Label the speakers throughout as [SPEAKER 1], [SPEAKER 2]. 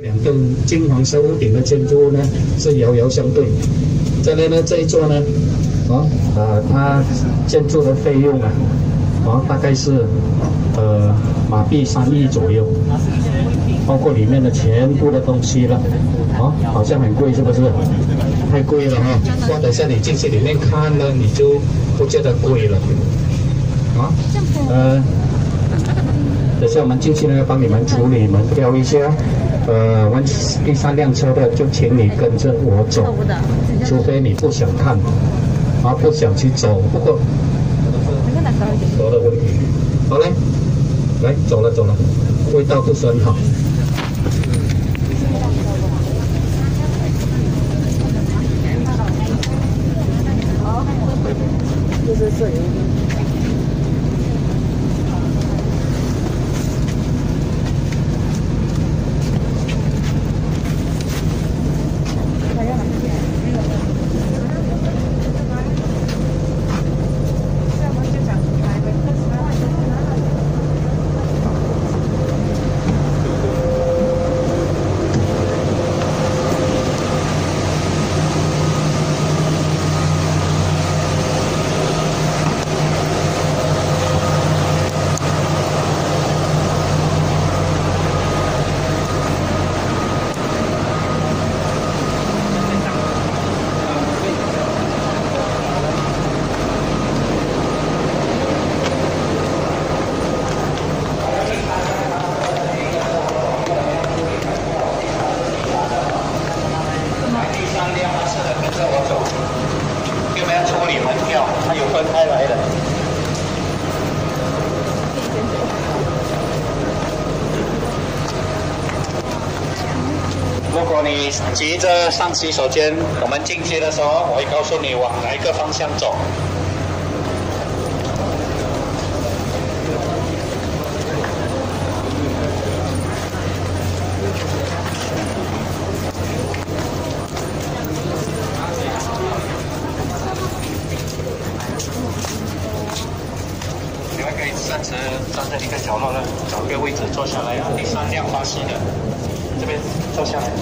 [SPEAKER 1] 两栋金黄色屋顶的建筑物呢是遥遥相对。再来呢这一座呢，啊呃它建筑的费用啊，啊大概是呃马币三亿左右，包括里面的全部的东西了，啊好像很贵是不是？太贵了哈！哇，等下你进去里面看呢，你就不觉得贵了，啊呃。等下我们进去呢，帮你们处理门标一下。呃，我们第三辆车的就请你跟着我走，除非你不想看，啊，不想去走。不过，走的问题。好嘞，来走了走了，味道不是很好。
[SPEAKER 2] 好，就是这样。
[SPEAKER 1] 如急着上洗手间，我们进去的时候，我会告诉你往哪一个方向走。你们可以暂时站在一个角落了，找个位置坐下来。第三辆巴士的。这边坐下来。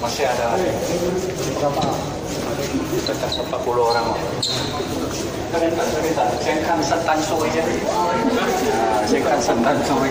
[SPEAKER 1] masih ada berapa? Dekat 40 orang. Sebentar, setan soi aja. Sengkan setan soi.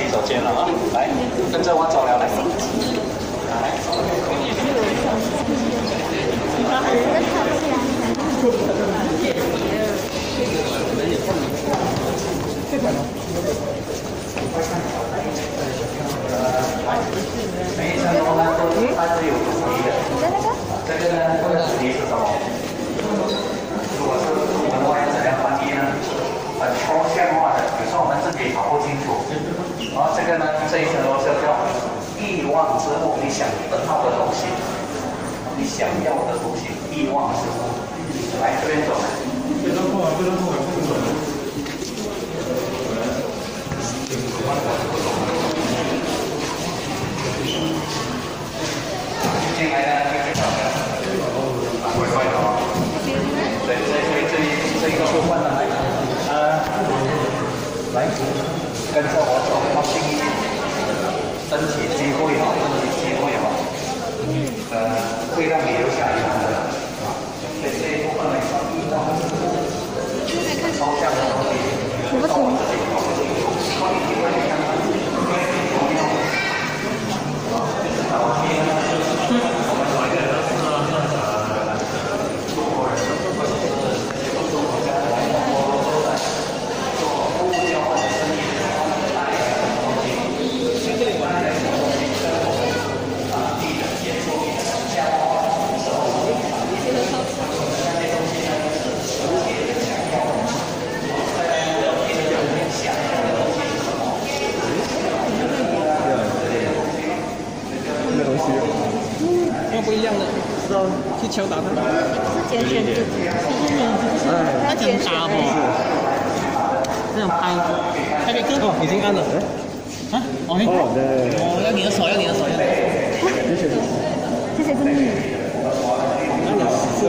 [SPEAKER 1] 洗手间了啊来跟着我走。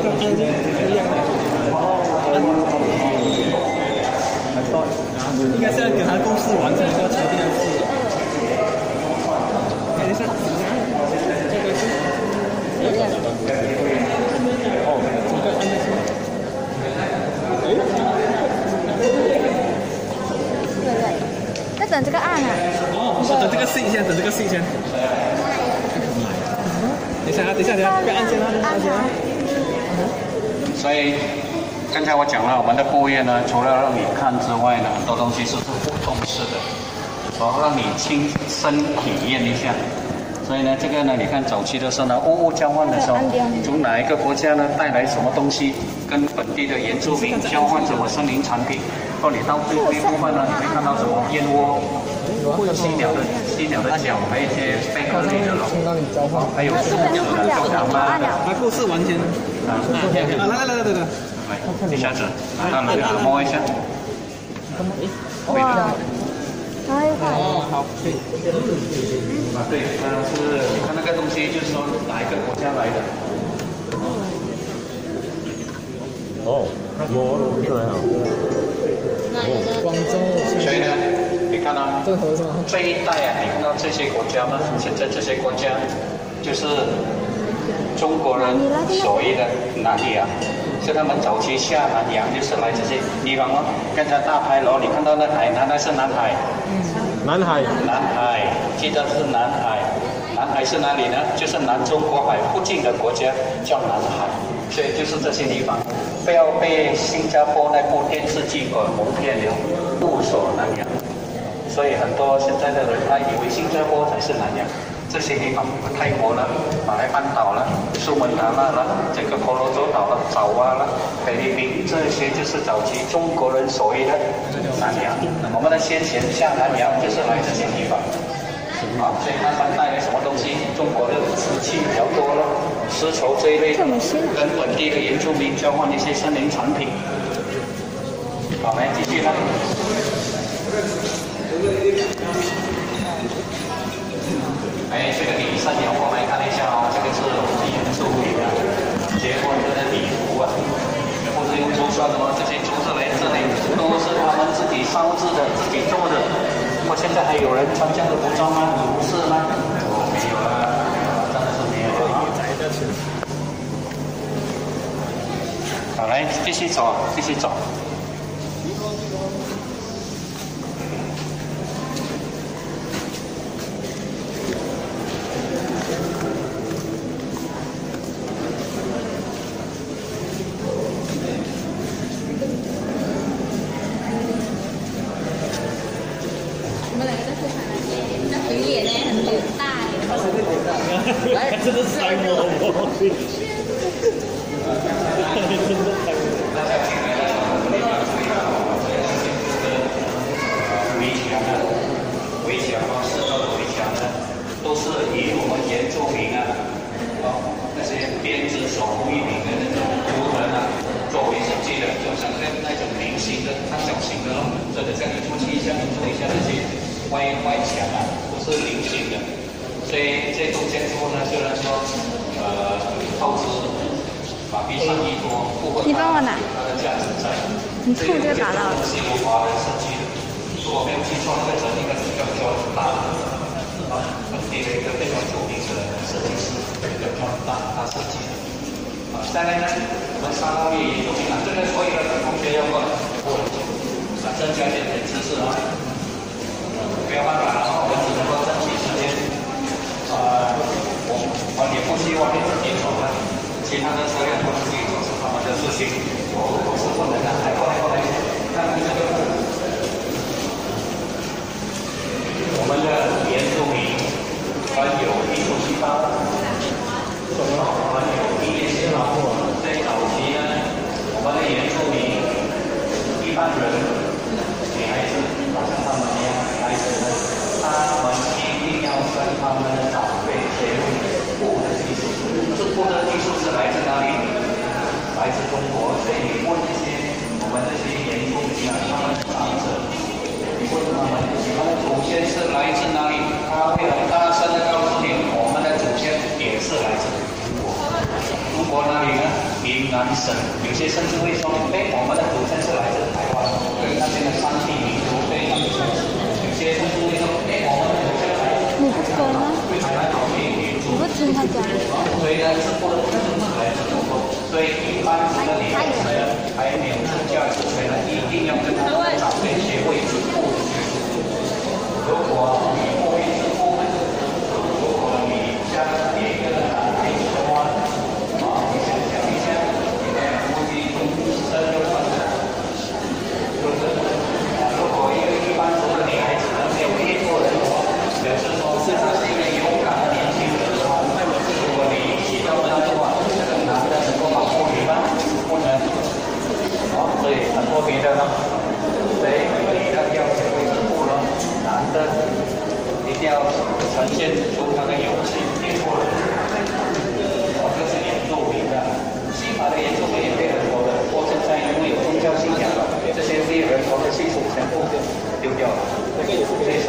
[SPEAKER 3] 应该是要他公司完成等这个是
[SPEAKER 4] 嗯再等这个按呢
[SPEAKER 3] 哦等这个试一下等这个试一下。等一下等一下等一下不要按键啊。
[SPEAKER 1] 所以刚才我讲了，我们的布业呢，除了让你看之外呢，很多东西是互动式的，然后让你亲身体验一下。所以呢，这个呢，你看早期的时候呢，物物交换的时候，从哪一个国家呢带来什么东西，跟本地的原住民交换什么森林产品，或你到最后一部分呢，你会看到什么燕窝，犀鸟的犀鸟的脚，还有一些贝壳类的咯，还有树鸟的脚啊。
[SPEAKER 3] 那故事完全啊，来来来来来来，
[SPEAKER 1] 来，一下子，让那个摸一下。
[SPEAKER 4] 哇，太快了！
[SPEAKER 3] 哦，好，对。
[SPEAKER 1] 啊，对，它是你看那个东西，就是说哪一个国家来的？
[SPEAKER 5] 哦，我这还好。
[SPEAKER 3] 广州，
[SPEAKER 1] 所以呢，你看啊，
[SPEAKER 3] 这个盒是吗？
[SPEAKER 1] 这一带啊，你看到这些国家吗？现在这些国家就是中国人所谓的南洋，是他们早期下南洋就是来这些地方哦。刚才大牌楼你看到那海南，那是南海，
[SPEAKER 5] 南海，
[SPEAKER 1] 南海，记得是南海。南海是哪里呢？就是南中国海附近的国家叫南海，所以就是这些地方，不要被新加坡那部电视剧给蒙骗了，雾锁南洋。所以很多现在的人他以为新加坡才是南洋，这些地方，泰国了、马来半岛了、苏门答腊了、整个婆罗洲岛了、爪哇了、菲律宾，这些就是早期中国人所谓的南洋。我们的先贤下南洋就是来这些地方。啊，所以他们带来什么东西？中国的瓷器比较多了，丝绸这一类，跟本地的原住民交换一些森林产品。好，来继续呢。哎，这个礼扇摇过来看一下哦，这个是我们的原住民啊，结婚的礼服啊，全部是用竹算的吗？这些竹子来这里都是他们自己烧制的，自己做的。我现在还有人穿这样的服装吗？不是吗？没有了，真的是没有了。好，来继续走，继续走。
[SPEAKER 4] 大
[SPEAKER 1] 家.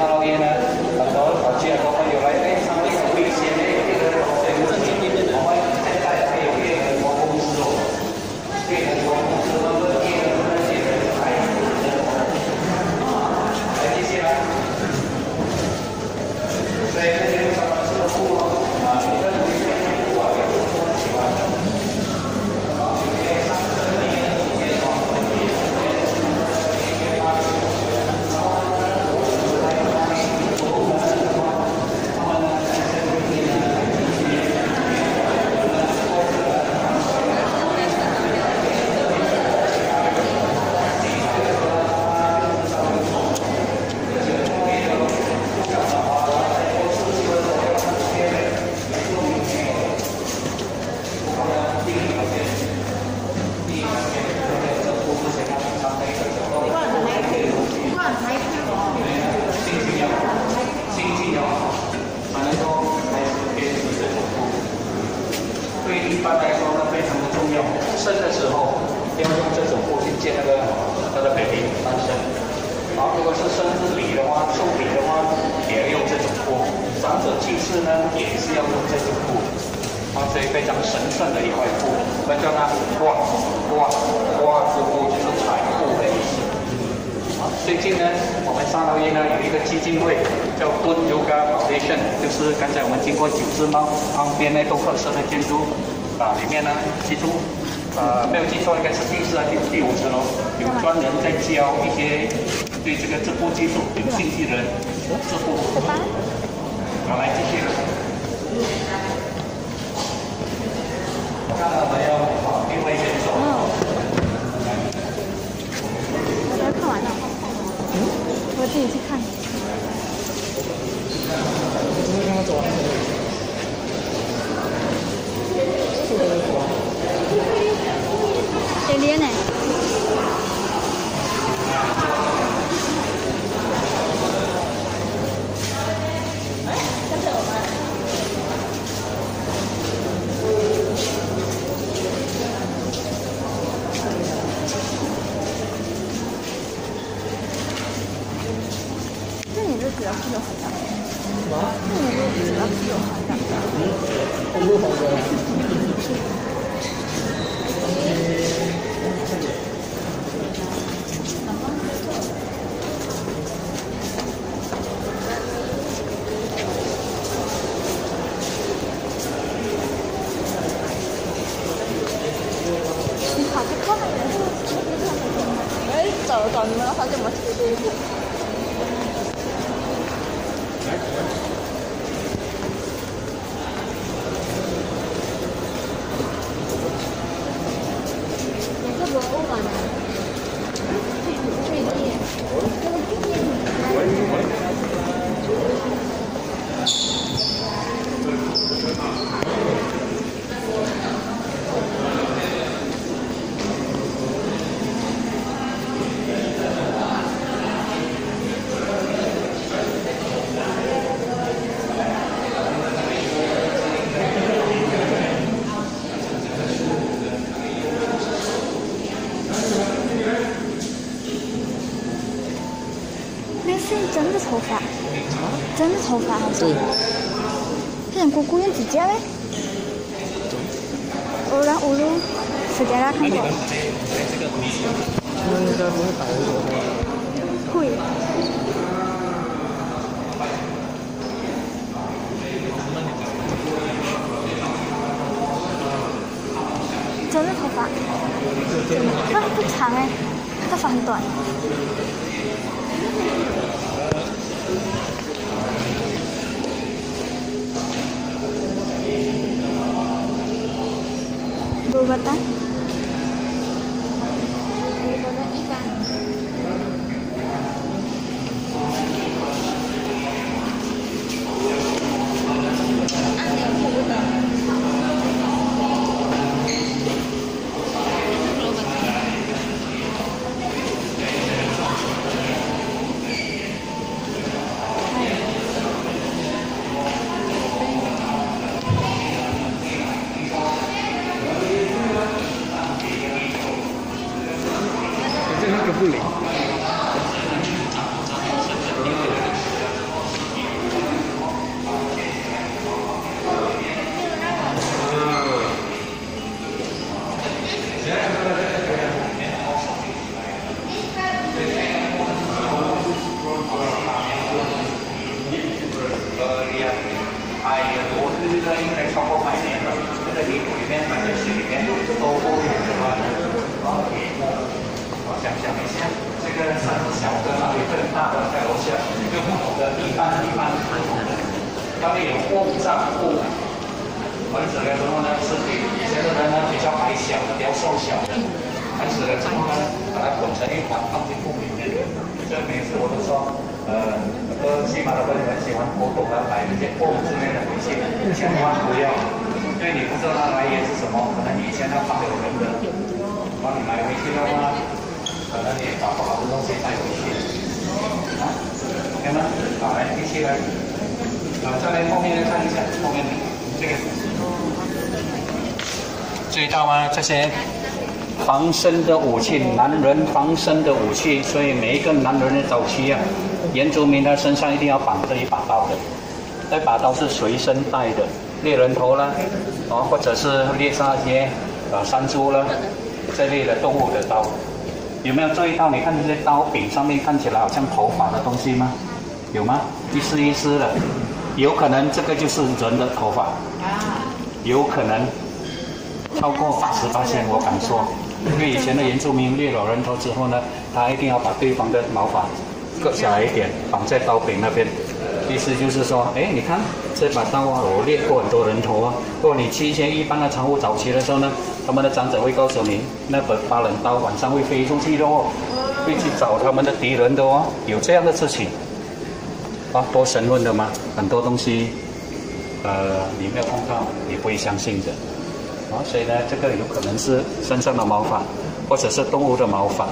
[SPEAKER 1] esa 技术应该是第四还是第五层楼有专人在教一些对这个直播技术有兴趣的人这部我们好来继续。看看还要另外一边走
[SPEAKER 4] 哦看完了。我自己去看看。边呢。这你这纸要是有好大，这你这纸要是有好大，我不好的。头发好像。这。变姑姑娘姐姐嘞？我让我，来看。那。这
[SPEAKER 1] 些防身的武器，男人防身的武器，所以每一个男人的早期啊，原住民他身上一定要绑着一把刀的，那把刀是随身带的，猎人头啦，啊，或者是猎杀一些呃山猪啦这类的动物的刀。有没有注意到？你看这些刀柄上面看起来好像头发的东西吗？有吗？一丝一丝的，有可能这个就是人的头发，有可能。超过八十八千，我敢说，因为以前的原住民猎老人头之后呢，他一定要把对方的毛发割下来一点，绑在刀柄那边，意思就是说，哎，你看这把刀啊，我猎过很多人头啊。如果你去一些一般的仓库早期的时候呢，他们的长者会告诉你，那把八人刀晚上会飞出去的哦，会去找他们的敌人的哦，有这样的事情啊，多神论的吗？很多东西，呃，你没有碰到，你不会相信的。啊，所以呢，这个有可能是身上的毛发，或者是动物的毛发。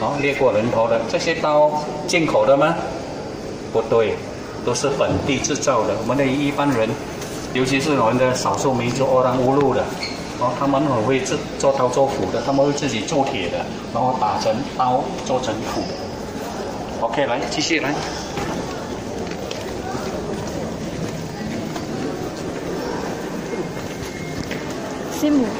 [SPEAKER 1] 啊，裂过人头的这些刀，进口的吗？不对，都是本地制造的。我们的一般人，尤其是我们的少数民族欧兰乌路的，啊，他们很会制做刀做斧的，他们会自己铸铁的，然后打成刀做成斧。OK，来继续来。
[SPEAKER 4] 西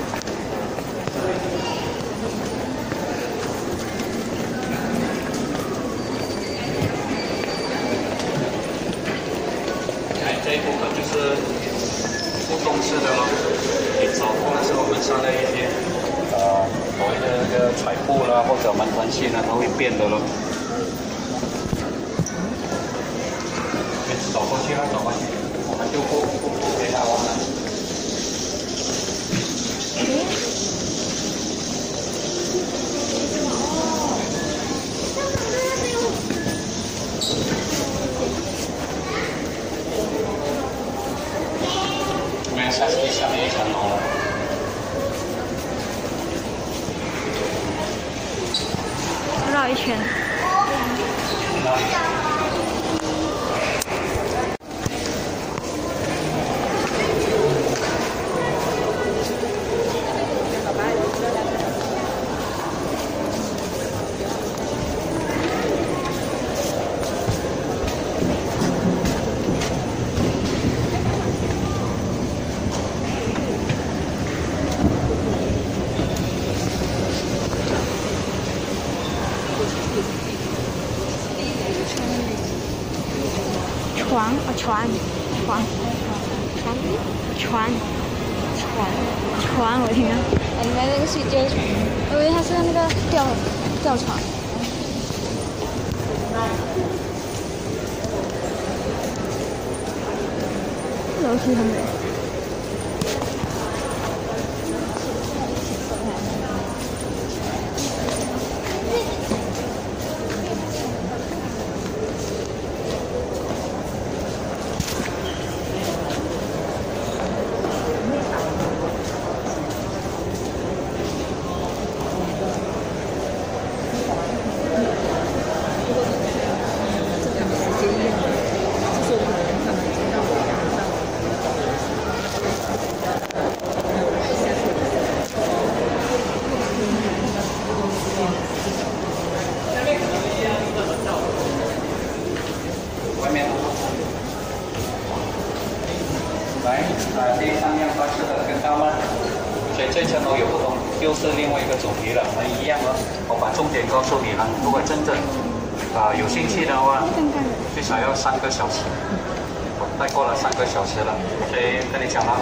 [SPEAKER 1] 三个小时。我带过了三个小时了，所以跟你讲了，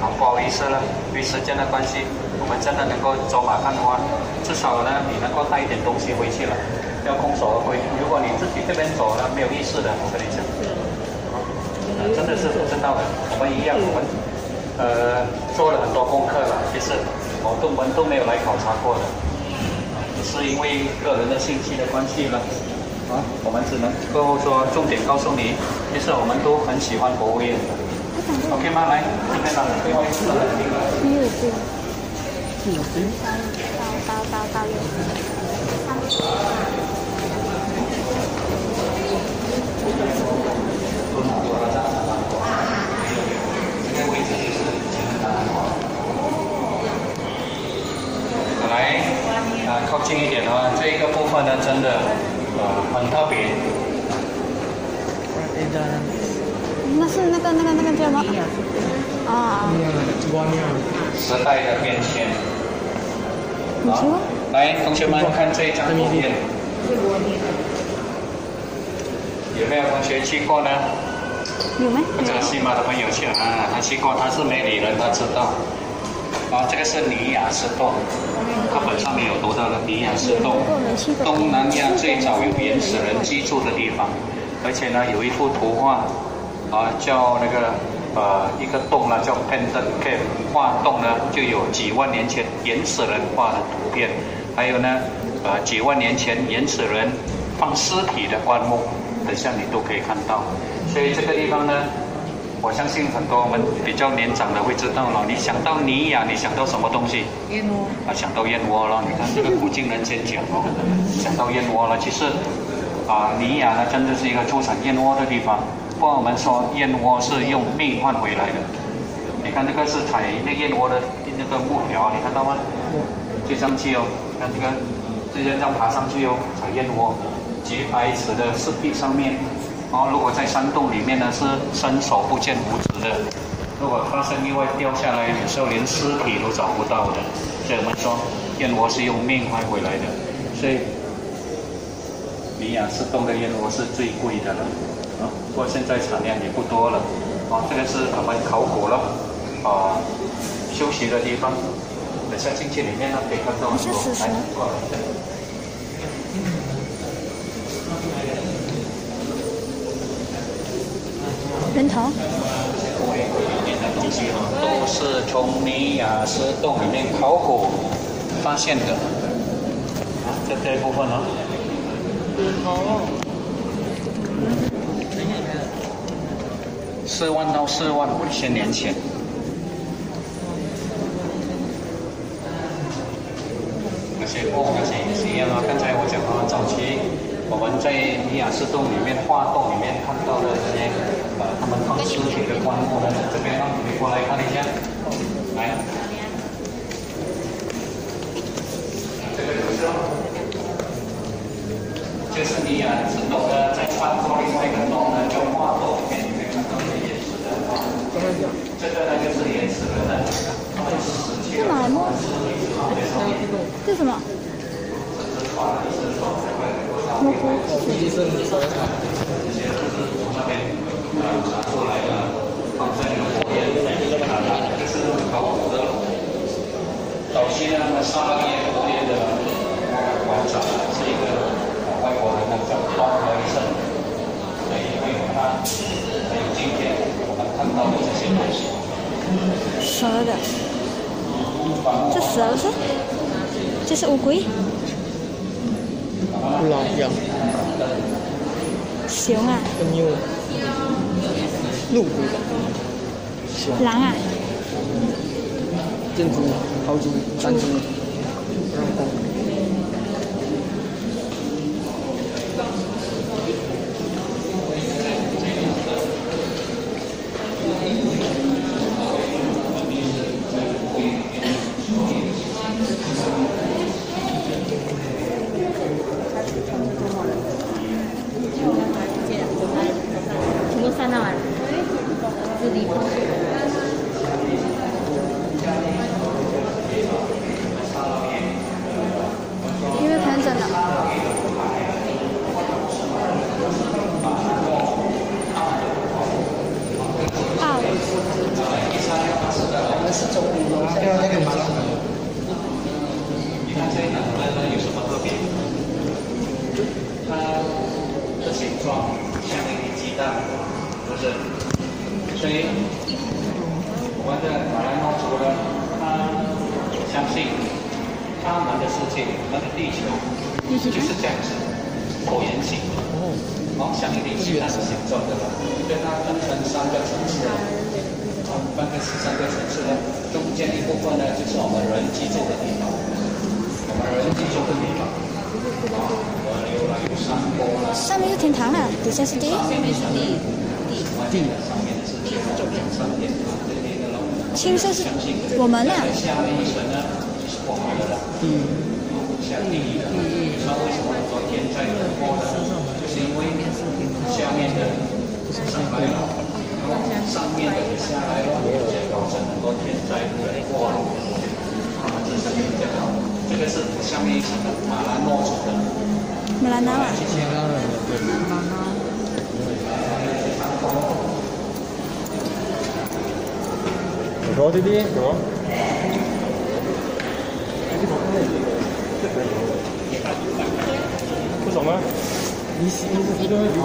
[SPEAKER 1] 啊不好意思了，因为时间的关系，我们真的能够走马看花，至少呢你能够带一点东西回去了，要空手而归。如果你自己这边走了没有意思的，我跟你讲。真的是不知道的。我们一样，我们呃做了很多功课了，其实我都我们都没有来考察过的，是因为个人的兴趣的关系了。啊，我们只能够说重点告诉你，其实我们都很喜欢博物院的。OK 吗？来，这边呢，最后一次了。
[SPEAKER 4] 没有这个。有刀刀刀刀
[SPEAKER 1] 这个位置就是前南来，啊，靠近一点哦。这一个部分呢，真的啊很特别。
[SPEAKER 4] 那是那个那个那个叫什么？啊。
[SPEAKER 1] 时代的变迁。
[SPEAKER 4] 你说？
[SPEAKER 1] 来，同学们看这一张图片，有没有同学去过呢？
[SPEAKER 4] 有没？
[SPEAKER 1] 这个西马的朋友去啊，他去过，他是梅里人，他知道。啊，这个是尼雅斯洞，课本上面有读到的尼雅斯洞，东南亚最早有原始人居住的地方，而且呢有一幅图画，啊叫那个呃一个洞呢叫 Pendant Cave，画洞呢就有几万年前原始人画的图片，还有呢呃几万年前原始人放尸体的棺木，等下你都可以看到，所以这个地方呢。我相信很多我们比较年长的会知道了。你想到尼亚，你想到什么东西？
[SPEAKER 2] 燕窝。
[SPEAKER 1] 啊，想到燕窝了。你看这个古今人先讲哦，想到燕窝了。其实啊，尼亚呢真的是一个出产燕窝的地方。不过我们说燕窝是用命换回来的。你看这个是采那燕窝的那个木条，你看到吗？追上去哦，看这个，直接这样爬上去哦，采燕窝，几百尺的石壁上面。哦，如果在山洞里面呢，是伸手不见五指的。如果发生意外掉下来，有时候连尸体都找不到的。所以我们说，燕窝是用命换回来的。所以，尼亚斯洞的燕窝是最贵的了。啊，不过现在产量也不多了。啊，这个是他们考古了，啊，休息的地方。等下进去里面呢，可以看到很多。来，过来。
[SPEAKER 4] 人头。
[SPEAKER 1] 里面的东西哈，都是从尼雅斯洞里面考古发现的。啊，这这一部分呢？哦。四万到四万五千年前。那些墓那些也是一样啊，刚才我讲了，早期我们在尼雅斯洞里面画洞里面看到的这些。呃，他们放尸体的棺木呢，这边让你过来看一下，来，这个就是，就是你啊，是洞呢，在穿过另外一个洞呢，叫化洞，里面你可以看到这些岩石的啊，这个呢就是岩石的呢，
[SPEAKER 4] 是哪一幕？这什么？模糊。拿出来了，放在那个火焰，啊，这是考古的，到现
[SPEAKER 1] 西呢，那沙拉叶古典的广场是一个外国人呢叫东和生，所以因为他还有今天我们看到的这些东西。
[SPEAKER 4] 蛇的，这蛇是？这是乌龟？
[SPEAKER 3] 老羊、
[SPEAKER 4] 熊啊？
[SPEAKER 3] 鹿龟、
[SPEAKER 4] 狼啊？
[SPEAKER 3] 珍珠、豪猪、山猪、然后
[SPEAKER 6] 全部删到完，自理。
[SPEAKER 4] 有没有看真的？啊，
[SPEAKER 1] 你看这两个呢有什么特别？它的形状像一粒鸡蛋，是不是？所以我们的马来诺族呢，他相信他们的世界，我们的地球就是这样子，椭圆形，哦，像一粒鸡蛋的形状的了。所以它分成三个层次，哦，分成三个层次呢，中间一部分呢就是我们人居住的地方。我们人居住的地方，啊，河流啦，有山坡啦，
[SPEAKER 4] 上面是天堂了，底下是地狱。
[SPEAKER 1] 地上面是种上面这边的咯。
[SPEAKER 4] 青色是我们啊，
[SPEAKER 1] 下面一层呢就是我们的了，下地狱的。那为什么说天灾人祸呢？就是因为下面的上来了，然后上面的下来了，就造成很多天灾人祸了。啊，这是比较好。这个是下面一层的马兰诺的。
[SPEAKER 4] 马来纳瓦。
[SPEAKER 5] 说弟弟，说。不懂吗？你是你是这个以后。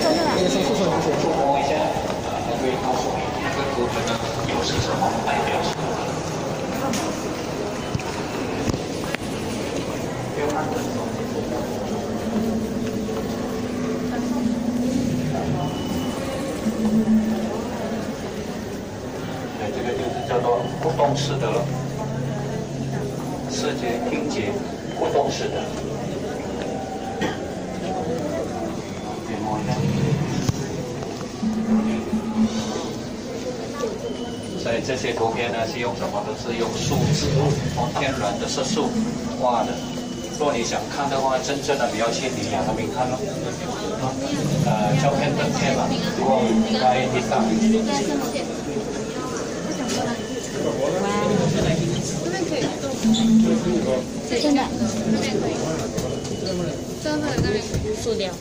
[SPEAKER 4] 真的啊？
[SPEAKER 1] 触摸一下，它可以告诉你那个图腾呢又是什么代表什么。对，这个就是叫做互动式的了，视觉、听觉互动式的。可以摸一下。所以这些图片呢是用什么？都是用树脂，用天然的色素画的。如果你想看的话，真正的你要去你亚那边看咯。呃，照片等片嘛，如果在地上。
[SPEAKER 4] 真的。
[SPEAKER 6] 真的那边塑料。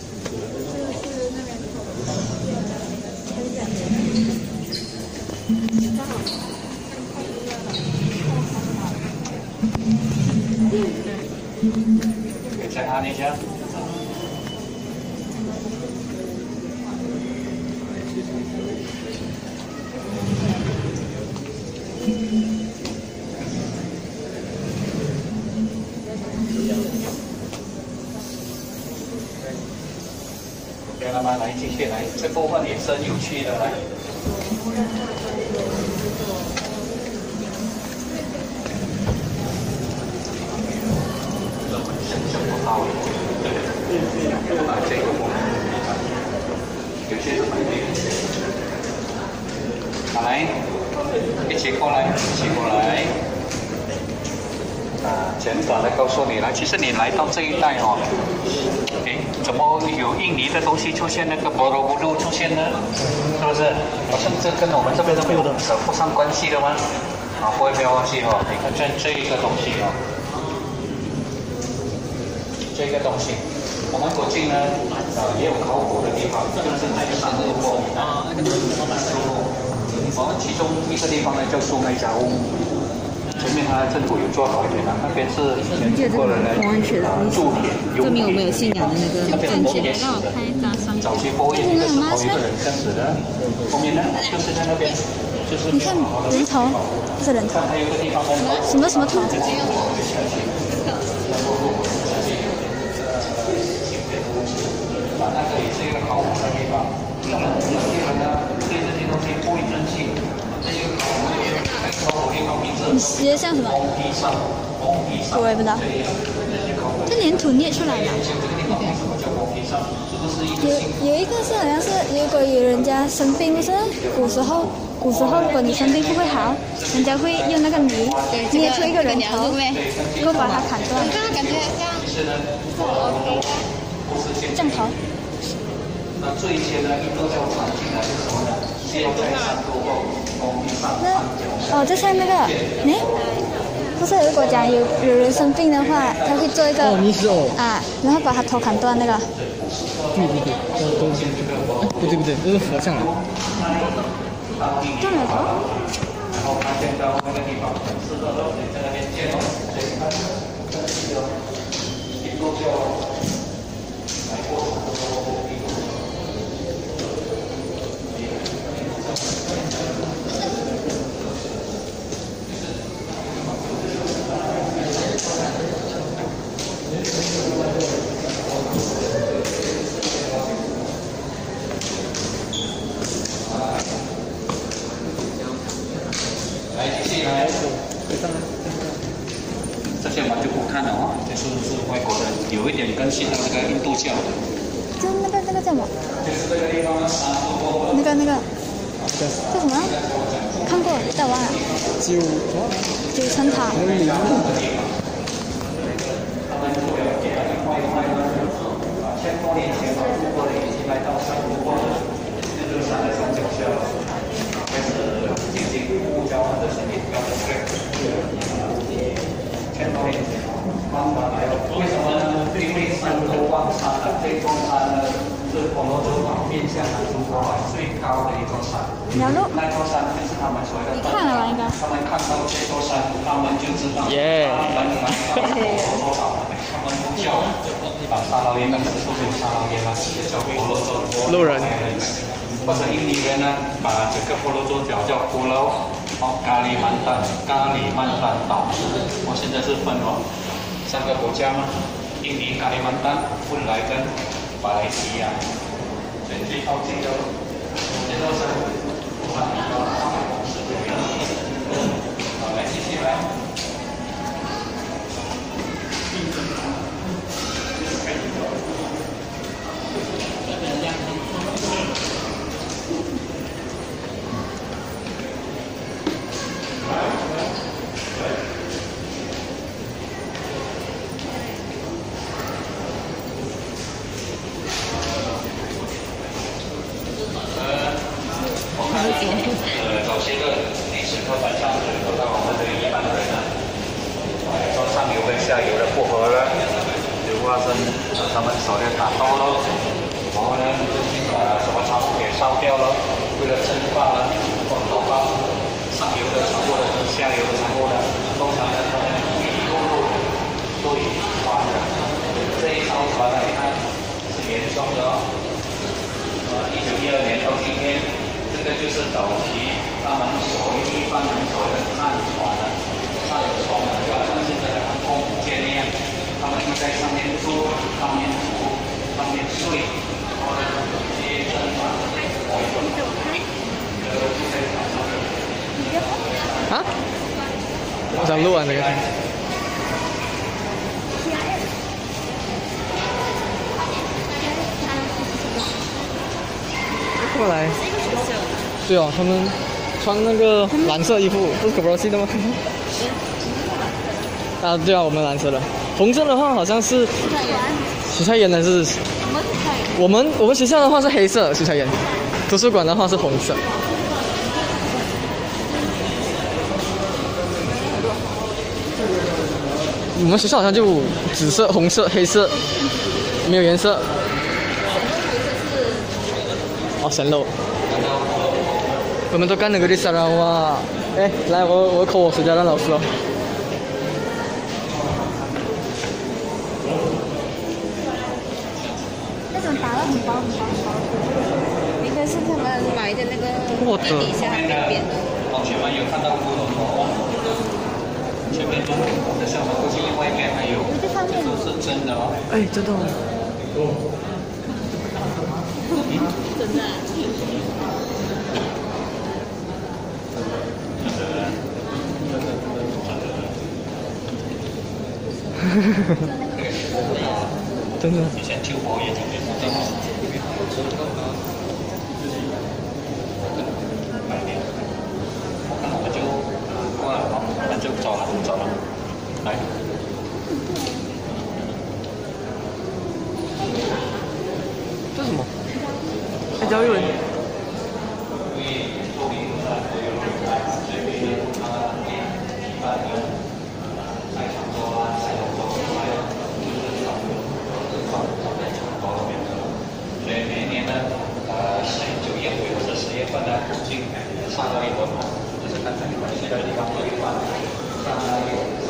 [SPEAKER 1] 可以再按一下。OK 了吗？来，这部分也是很有趣的，来。想象不到的，啊，这个部分，有些是买的。好来，一起过来，一起过来。啊，简短的告诉你了，其实你来到这一带哦，怎么有印尼的东西出现，那个波罗布路出现呢？是不是？好像这跟我们这边的没有扯不上关系的吗？啊，不会不要忘记哦，你看这这一个东西哦。这个东西。我们国境呢，呃，也有考古的地方，就是那个山路过啊，那个路过。我们其中一个地方呢叫苏梅家屋，前面它政府有做好一点了，那边是以前中国人的驻点，
[SPEAKER 6] 证明我们有信仰的那个证据。
[SPEAKER 1] 早期波音的是同一个人这样子的，后面呢就是在那边，就是
[SPEAKER 4] 你看人头，不是人头，什么什么头？
[SPEAKER 1] 那这里是一个考古的地方，那么这个呢，对这些东西不会争气。这个考古的考古地方名字，
[SPEAKER 4] 你写像什么？我也不知道。这粘土捏出来的。有有一个是好像是，如果有人家生病，不是古时候，古时候如果你生病不会好，人家会用那个泥捏出一个人头，然后把它砍断。
[SPEAKER 6] 感觉像。
[SPEAKER 4] 正头。
[SPEAKER 1] 那这一些呢，
[SPEAKER 4] 那哦，就像那个，哎，不是如果讲有有人生病的话，他会做一个啊，然后把他头砍断那个。
[SPEAKER 5] 对对对，这个东西，不对不对，这是佛像啊。
[SPEAKER 4] 断了头。
[SPEAKER 1] 然后发现到那个地方，是的，在那边建了，所以它印度教来过程中。来，继续来，这些我们就不看了啊，这是是外国的，有一点跟现在这个印度教的。
[SPEAKER 4] 就那个那个叫什么？
[SPEAKER 1] 就是这个地方
[SPEAKER 4] 那个那个叫什么？看过，但忘了。
[SPEAKER 5] 九
[SPEAKER 4] 九层塔。
[SPEAKER 1] 千多年前，中国人已经来到山路过了，这就是山的山脚下，开始进行木交换的生意，要的千多年前，慢慢来了。为什么呢？因为山头望山的这座山呢，是婆罗洲岛面向南中国海最高的一座山。
[SPEAKER 4] 鸟路。
[SPEAKER 1] 那座山就是他们所谓的。
[SPEAKER 4] 你看了吗？应该。
[SPEAKER 1] 他们看到这座山，他们就知道。
[SPEAKER 5] 耶。
[SPEAKER 1] 他们来到婆罗洲岛，他们不叫。把沙捞越当时都是沙捞越嘛，叫婆罗洲。
[SPEAKER 5] 路人。
[SPEAKER 1] 或者印尼人呢，把整个婆罗洲岛叫婆罗，哦，咖喱曼丹，咖喱曼丹岛。我现在是分了三个国家嘛，印尼、咖喱曼丹、汶莱跟马来西亚，最最靠近的，这都是我们比较大的公司的原因。好，来继续来。呃，早些的历史课本上说到我们这个一般人呢，说上游跟下游的不合了，就发生他们手里打斗了，然后呢，呃，什么仓库给烧掉了，为了蒸发了，或者把上游的全部的跟下游的全部的，通常呢，他们一路路都有船的，这一艘船呢，你看是严重的哦，呃，一九一二年到今天。这个就是早期他们所谓一般人所谓的战船了，战船呢，就好像现在的航空母舰那样，他们就在上面住，上面煮，上面睡，然后呢接正嘛，我用呃就在船上面。
[SPEAKER 5] 啊？我想录完这个。过来。对哦，他们穿那个蓝色衣服，不是可不系的吗？啊，对啊，我们蓝色的。红色的话好像是徐菜烟还是？我们我们学校的话是黑色徐菜烟，图书馆的话是红色。我们学校好像就紫色、红色、黑色，没有颜色。哦，神楼。我们都干那个的啥了哇？哎，来，我我考我谁家的老师哦。
[SPEAKER 4] 那种打了很薄很薄很薄，应该是他们买的那个
[SPEAKER 5] 我的
[SPEAKER 4] 底下那边的。
[SPEAKER 1] 往前面有看到骷髅头，前面中的像过去另外一边还有，
[SPEAKER 4] 这上面
[SPEAKER 1] 这是真的哦。
[SPEAKER 5] 哎，真的哦。
[SPEAKER 6] 真的啊。
[SPEAKER 5] 真的。
[SPEAKER 1] 以前旧博也挺有名的。我看我们就过了，好，那就走了，走了，来。
[SPEAKER 5] 这什么？还教育人。
[SPEAKER 1] 所以每一年呢，呃，十九月尾或者十月份呢，进上到一轮嘛，就是看这里面去的地方会有吧，上到一轮上。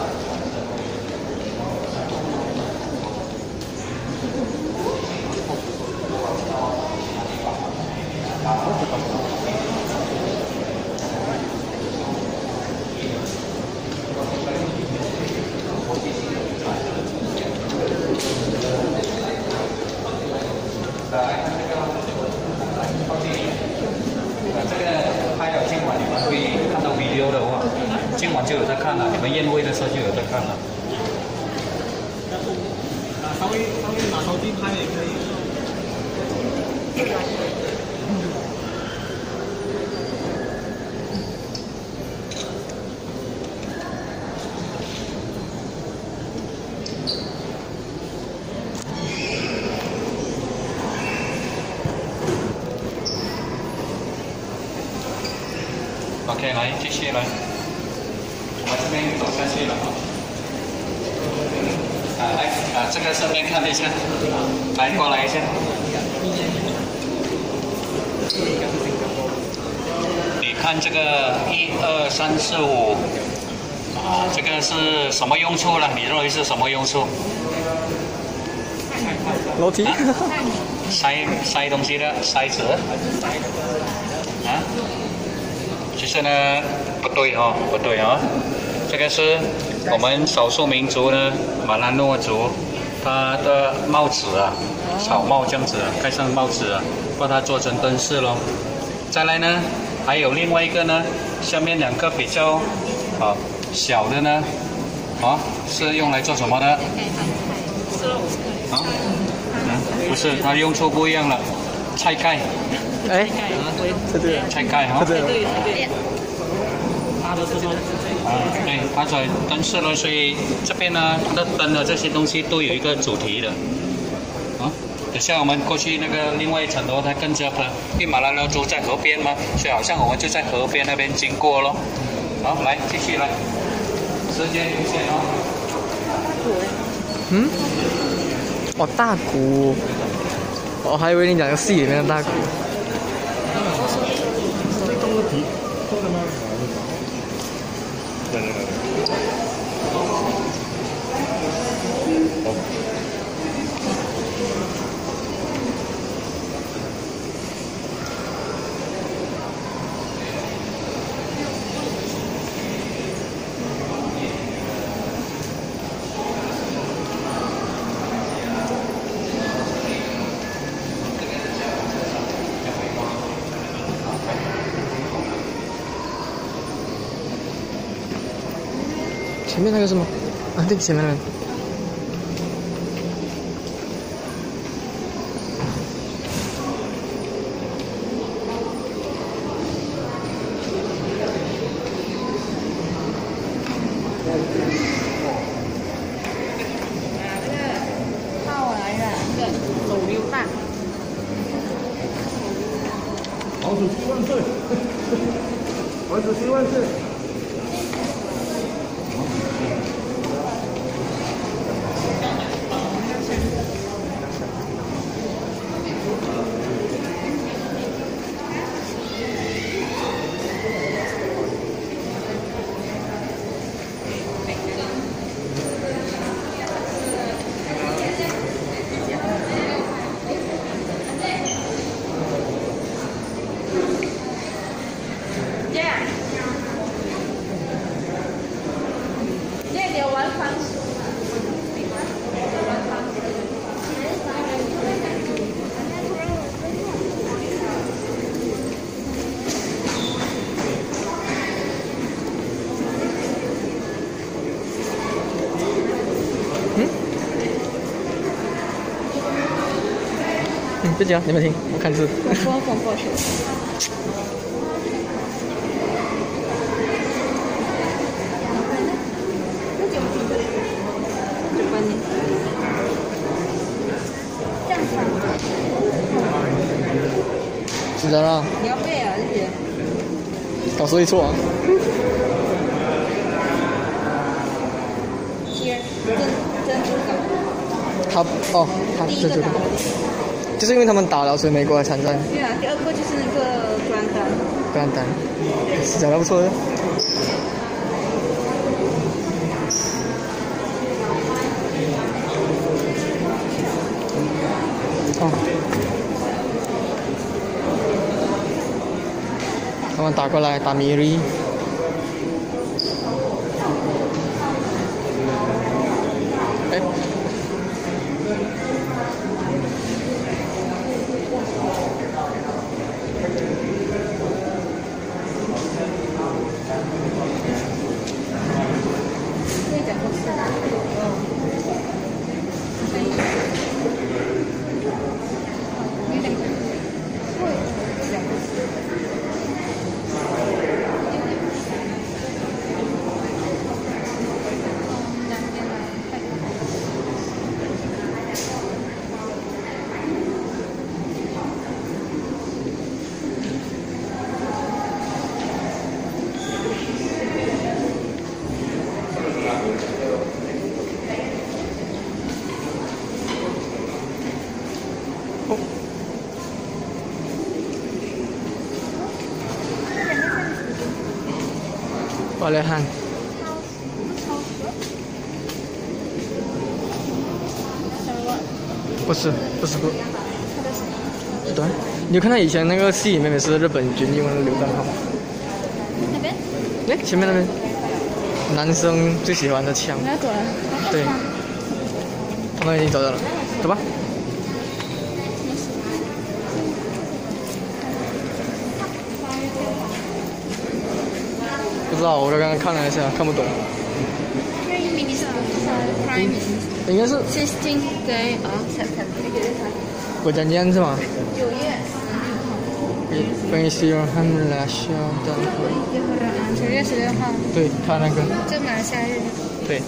[SPEAKER 1] 呃，这个拍了今晚你们会看到 video 的话，今晚就有在看了，你们宴会的时候就有在看了。
[SPEAKER 3] 稍微稍微拿手机拍也可以。
[SPEAKER 1] OK，来继续来，我们这边走下去了啊。啊，来啊，这个顺便看一下，来过来一下。你看这个一二三四五，啊，这个是什么用处呢？你认为是什么用处？
[SPEAKER 5] 楼梯。
[SPEAKER 1] 塞塞东西的塞子。啊？其实呢，不对哈、哦，不对啊、哦，这个是我们少数民族呢，马拉诺族，他的帽子啊，草帽这样子啊，盖上帽子啊，把它做成灯饰咯。再来呢，还有另外一个呢，下面两个比较啊小的呢，啊是用来做什么的？啊，嗯，不是，它用处不一样了，菜盖。
[SPEAKER 5] 哎，这对，
[SPEAKER 1] 菜盖哈。
[SPEAKER 5] 这对。
[SPEAKER 3] 它的这个
[SPEAKER 1] 啊，对，它在灯饰了，所以这边呢，它的灯的这些东西都有一个主题的。啊，等下我们过去那个另外一层楼，它更加的，因为马拉拉州在河边嘛，所以好像我们就在河边那边经过咯。好，来继续来，时间有限哦。
[SPEAKER 5] 嗯？哦，大鼓。我还以为你讲个戏里面的大鼓。
[SPEAKER 3] 最终的题，做的吗？对对对。
[SPEAKER 5] 面那个是吗？啊，对，前面那个。
[SPEAKER 6] 到来了，一个手榴弹。
[SPEAKER 3] 毛主席万岁！毛主席万岁！
[SPEAKER 1] 别讲，你们听，我看字。
[SPEAKER 6] 我广播去。
[SPEAKER 1] 是的啦。
[SPEAKER 6] 你要背啊这些。
[SPEAKER 1] 搞错一错啊。
[SPEAKER 6] 天，珍珍珠港。
[SPEAKER 1] 他哦，他
[SPEAKER 6] 第一个打的。
[SPEAKER 1] 就是因为他们打了，所以美国来参战。
[SPEAKER 6] 对啊，第二个就是那个格兰丹。
[SPEAKER 1] 格兰丹，是讲的不错的。哦。他们打过来打米利。过来看。不是，不是不。对，你看到以前那个戏里面也是日本军用的榴弹炮。
[SPEAKER 6] 那边？
[SPEAKER 1] 哎，前面那边。男生最喜欢的枪。对。他们已经找到了，走吧。知道，我刚刚看了一下，看不懂。应该是。
[SPEAKER 6] Sixteen day of September。
[SPEAKER 1] 国家年是吗？
[SPEAKER 6] 九月。
[SPEAKER 1] 本希尔汉拉肖的。
[SPEAKER 6] 九月十六号。
[SPEAKER 1] 对他那个。
[SPEAKER 6] 就马来西亚日。
[SPEAKER 1] 对。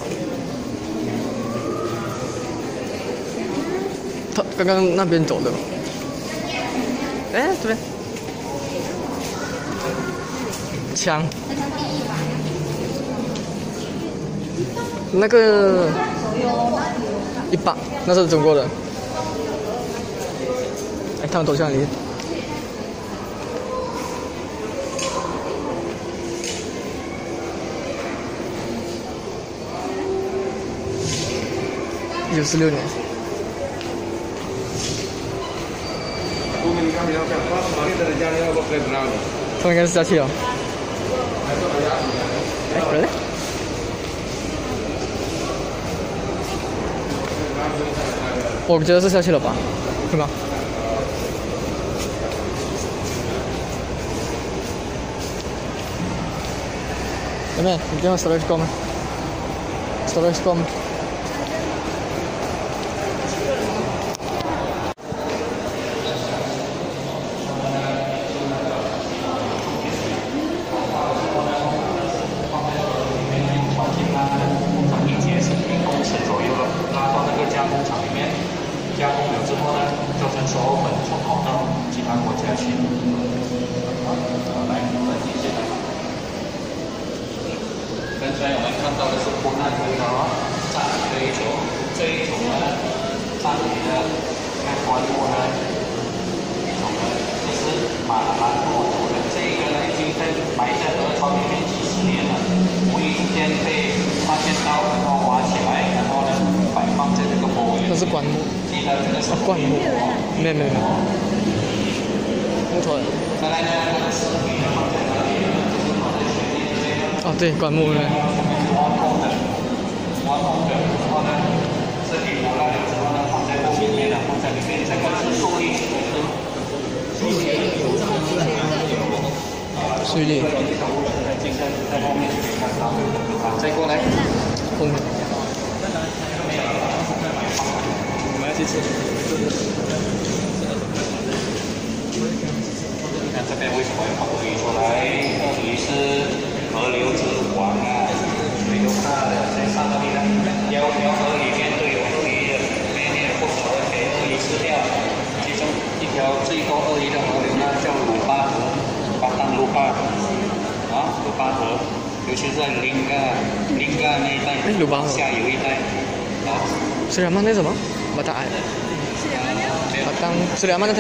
[SPEAKER 1] 他刚刚那边走的。哎，这边。枪。那个一把，那是中国的。哎，他们多像你。一九四六年。他们应该是下去了。哎，回来。我觉得是下去了吧，是吧？妹妹，你电话收了是够吗？收了是够吗？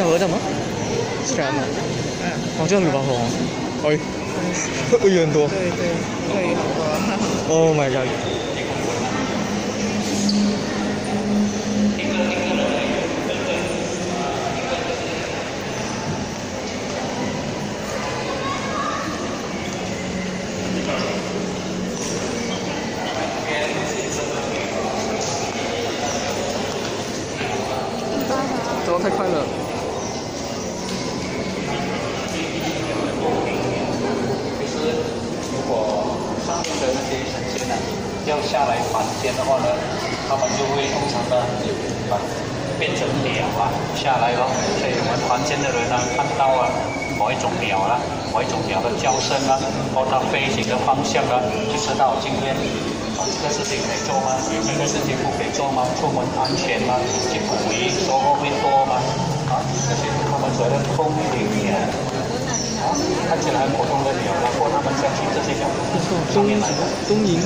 [SPEAKER 1] 斯里兰曼那条河叫什么？哦，叫鲁巴河哦。哎，鳄鱼很多。
[SPEAKER 6] 对对，会好多。
[SPEAKER 1] Oh my god！走，太快了。
[SPEAKER 5] 其实如果上面的那些神仙呢，要下来凡间的话呢，他们就会通常呢把变成鸟啊下来咯。所以我们凡间的人呢，看到啊某一种鸟啊，某一种鸟的叫声啊，或它飞行的方向啊，就到今天啊这个事情可以做吗？这个事情不可以做吗？出门安全吗？去捕鱼收获会多吗？啊，这些是他们所谓的通灵鸟。啊，看起来普通的鸟，然后他们相信这些鸟是从上面来的。
[SPEAKER 1] 东营。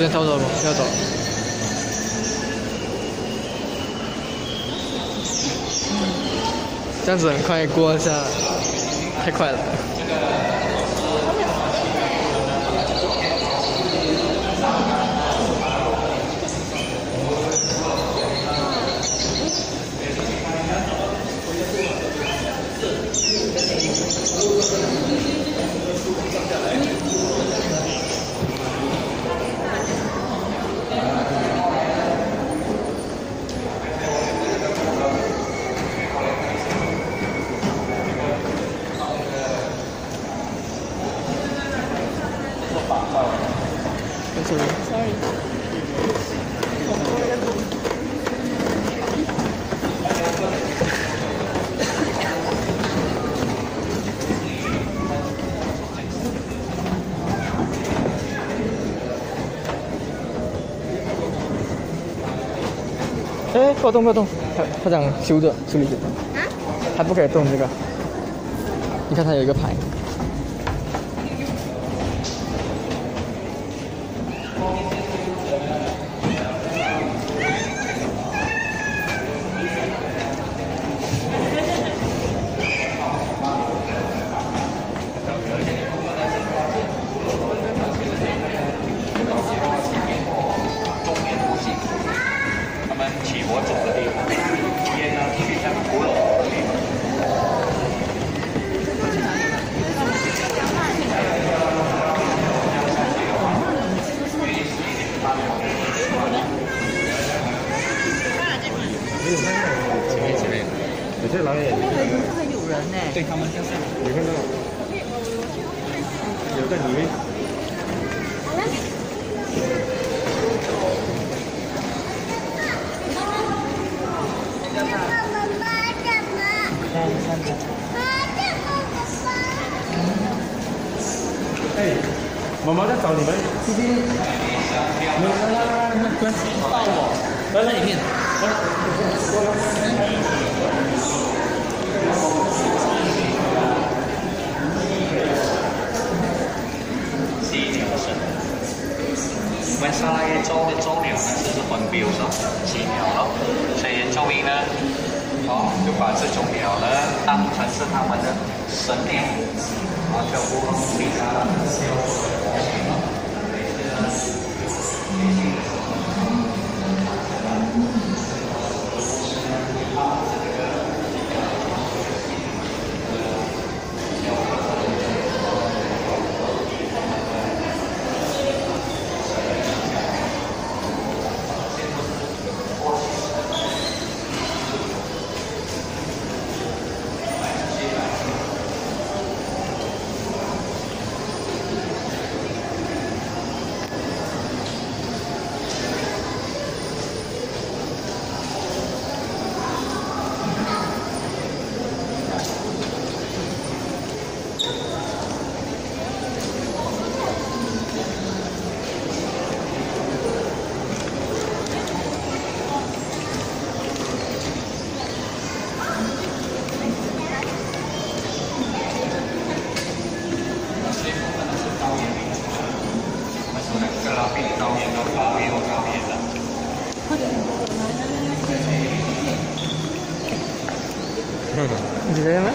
[SPEAKER 1] 时间差不多了，要走了。这样子很快过一下，太快了。哎，不要动，不要动，他他想修着修理着，
[SPEAKER 7] 啊？
[SPEAKER 1] 他不可以动这个。你看他有一个牌。
[SPEAKER 8] 你
[SPEAKER 5] 觉得呢？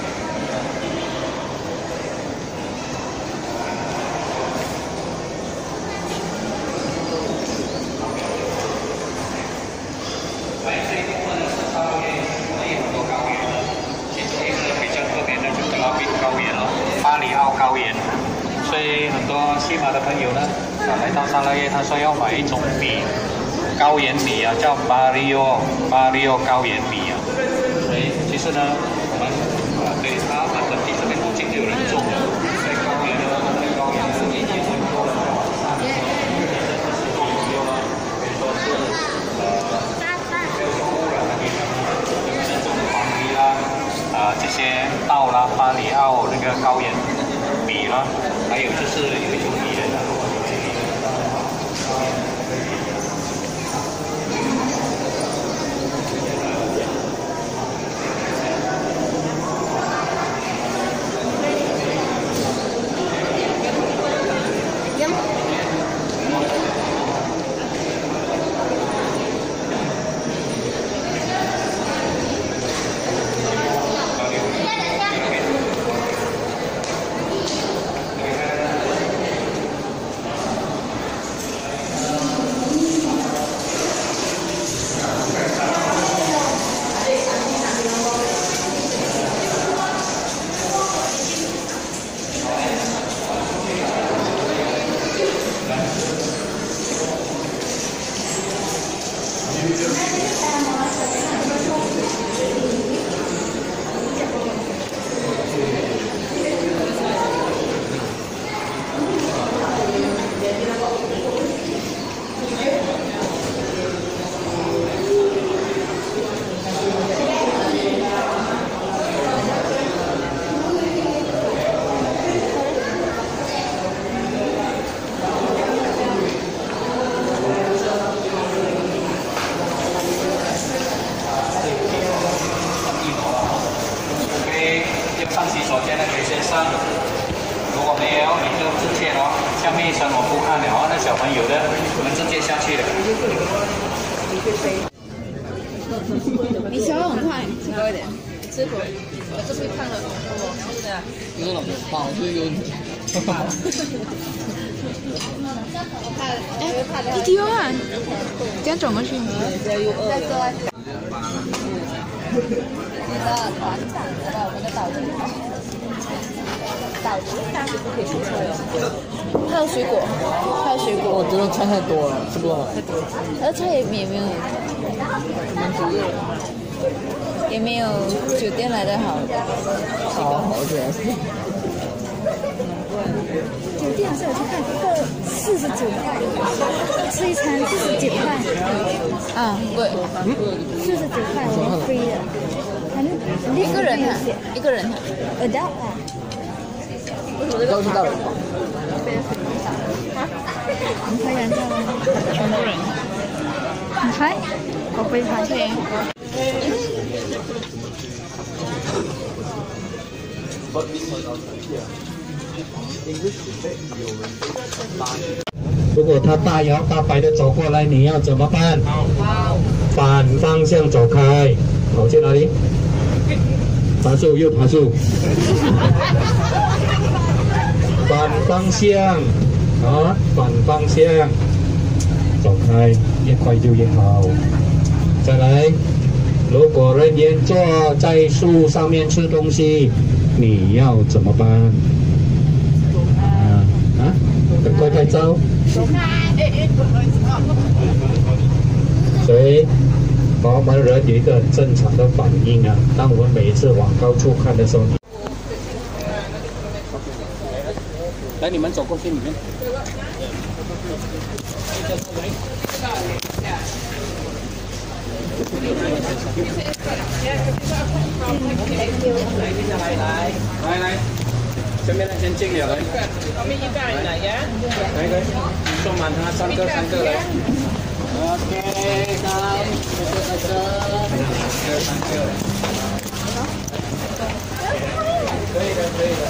[SPEAKER 1] 高原，所以很多西马的朋友呢，来到沙拉耶，他说要买一种米，高原米啊，叫巴里奥巴里奥高原米啊。所以其实呢，我们啊对它本身地这边附近就有人种，在高原呢，在高原附近也很多人种。比如说是呃没有受污染的地方，就是种黄梨啦，啊这些道啦，巴里奥那个高原米啦，还有就是有一种米呢。可以要上洗手间的可以先上，如果没有你就直接哦，下面一层我不看了哦，那小朋友的我们直接下去的。
[SPEAKER 6] 你消耗很快，吃多一点。吃过，我这是看了，
[SPEAKER 5] 好，这个。
[SPEAKER 6] 哎，你丢啊！这样转过去。还有水果，还有水果，
[SPEAKER 5] 我觉得菜太多了，吃不完。
[SPEAKER 6] 而且也没有，也没有酒店来的好。
[SPEAKER 5] 好好点。
[SPEAKER 4] 酒店好像有去看，一个四十九块，吃一餐四十九块，
[SPEAKER 6] 啊，贵，
[SPEAKER 4] 四十九块我们 free 的，反正
[SPEAKER 6] 一个人的，一个人的。
[SPEAKER 4] adult 啊，
[SPEAKER 5] 都是大人。
[SPEAKER 4] 你拍人照吗？
[SPEAKER 6] 全部人。
[SPEAKER 4] 你拍？我不会拍。
[SPEAKER 9] 如果他大摇大摆的走过来，你要怎么办？反方向走开。跑去哪里？爬树又爬树。反方向，啊，反方向，走开，越快就越好。再来，如果人员坐在树上面吃东西，你要怎么办？赶快拍照。所以，我们人有一个正常的反应啊。当我们每一次往高处看的时候，
[SPEAKER 1] 来，你们走过去里面。来来，这边的先进了来。后面一个人来呀？来来，送满他三个三个来。OK，好，这个这个，三个三个。可以的，可以的。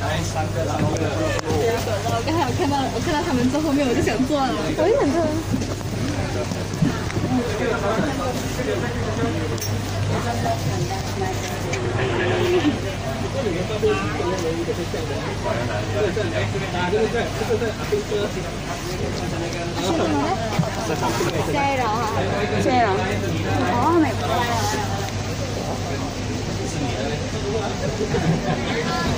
[SPEAKER 1] 来三个，然后
[SPEAKER 6] 刚才我看到我看到他们坐后面，我就想坐了。
[SPEAKER 4] 我也想坐。
[SPEAKER 6] Xe rồi hả?
[SPEAKER 4] xe rồi có mày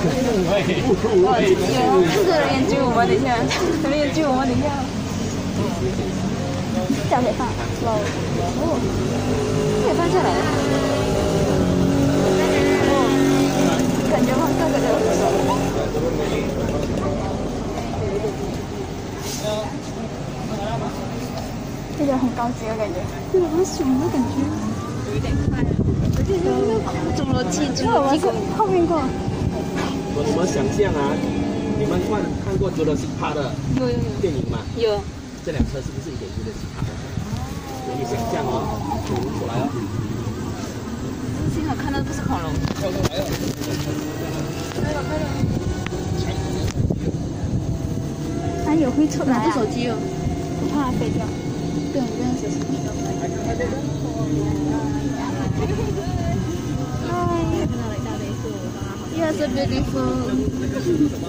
[SPEAKER 4] 有四个人研究我们，等一下，他们研究我们，等一下。脚得放，老哦，可以放下来了。哦，感觉放这个。这个很高级的感觉，这个好爽的感觉。
[SPEAKER 6] 有点快，侏罗纪，侏
[SPEAKER 4] 那我过，
[SPEAKER 3] 我怎么想象啊？你们看看过《侏罗纪帕》的
[SPEAKER 6] 有有有
[SPEAKER 3] 电影吗？
[SPEAKER 6] 有，
[SPEAKER 3] 这辆车是不是一点侏罗纪帕？可以想象哦，吐出来哦。
[SPEAKER 6] 幸好看到不是恐龙。
[SPEAKER 4] 它有会出来啊
[SPEAKER 6] 拿着，手机哦。
[SPEAKER 4] 不怕飞掉。
[SPEAKER 6] 对，我跟手机。Yes, so beautiful.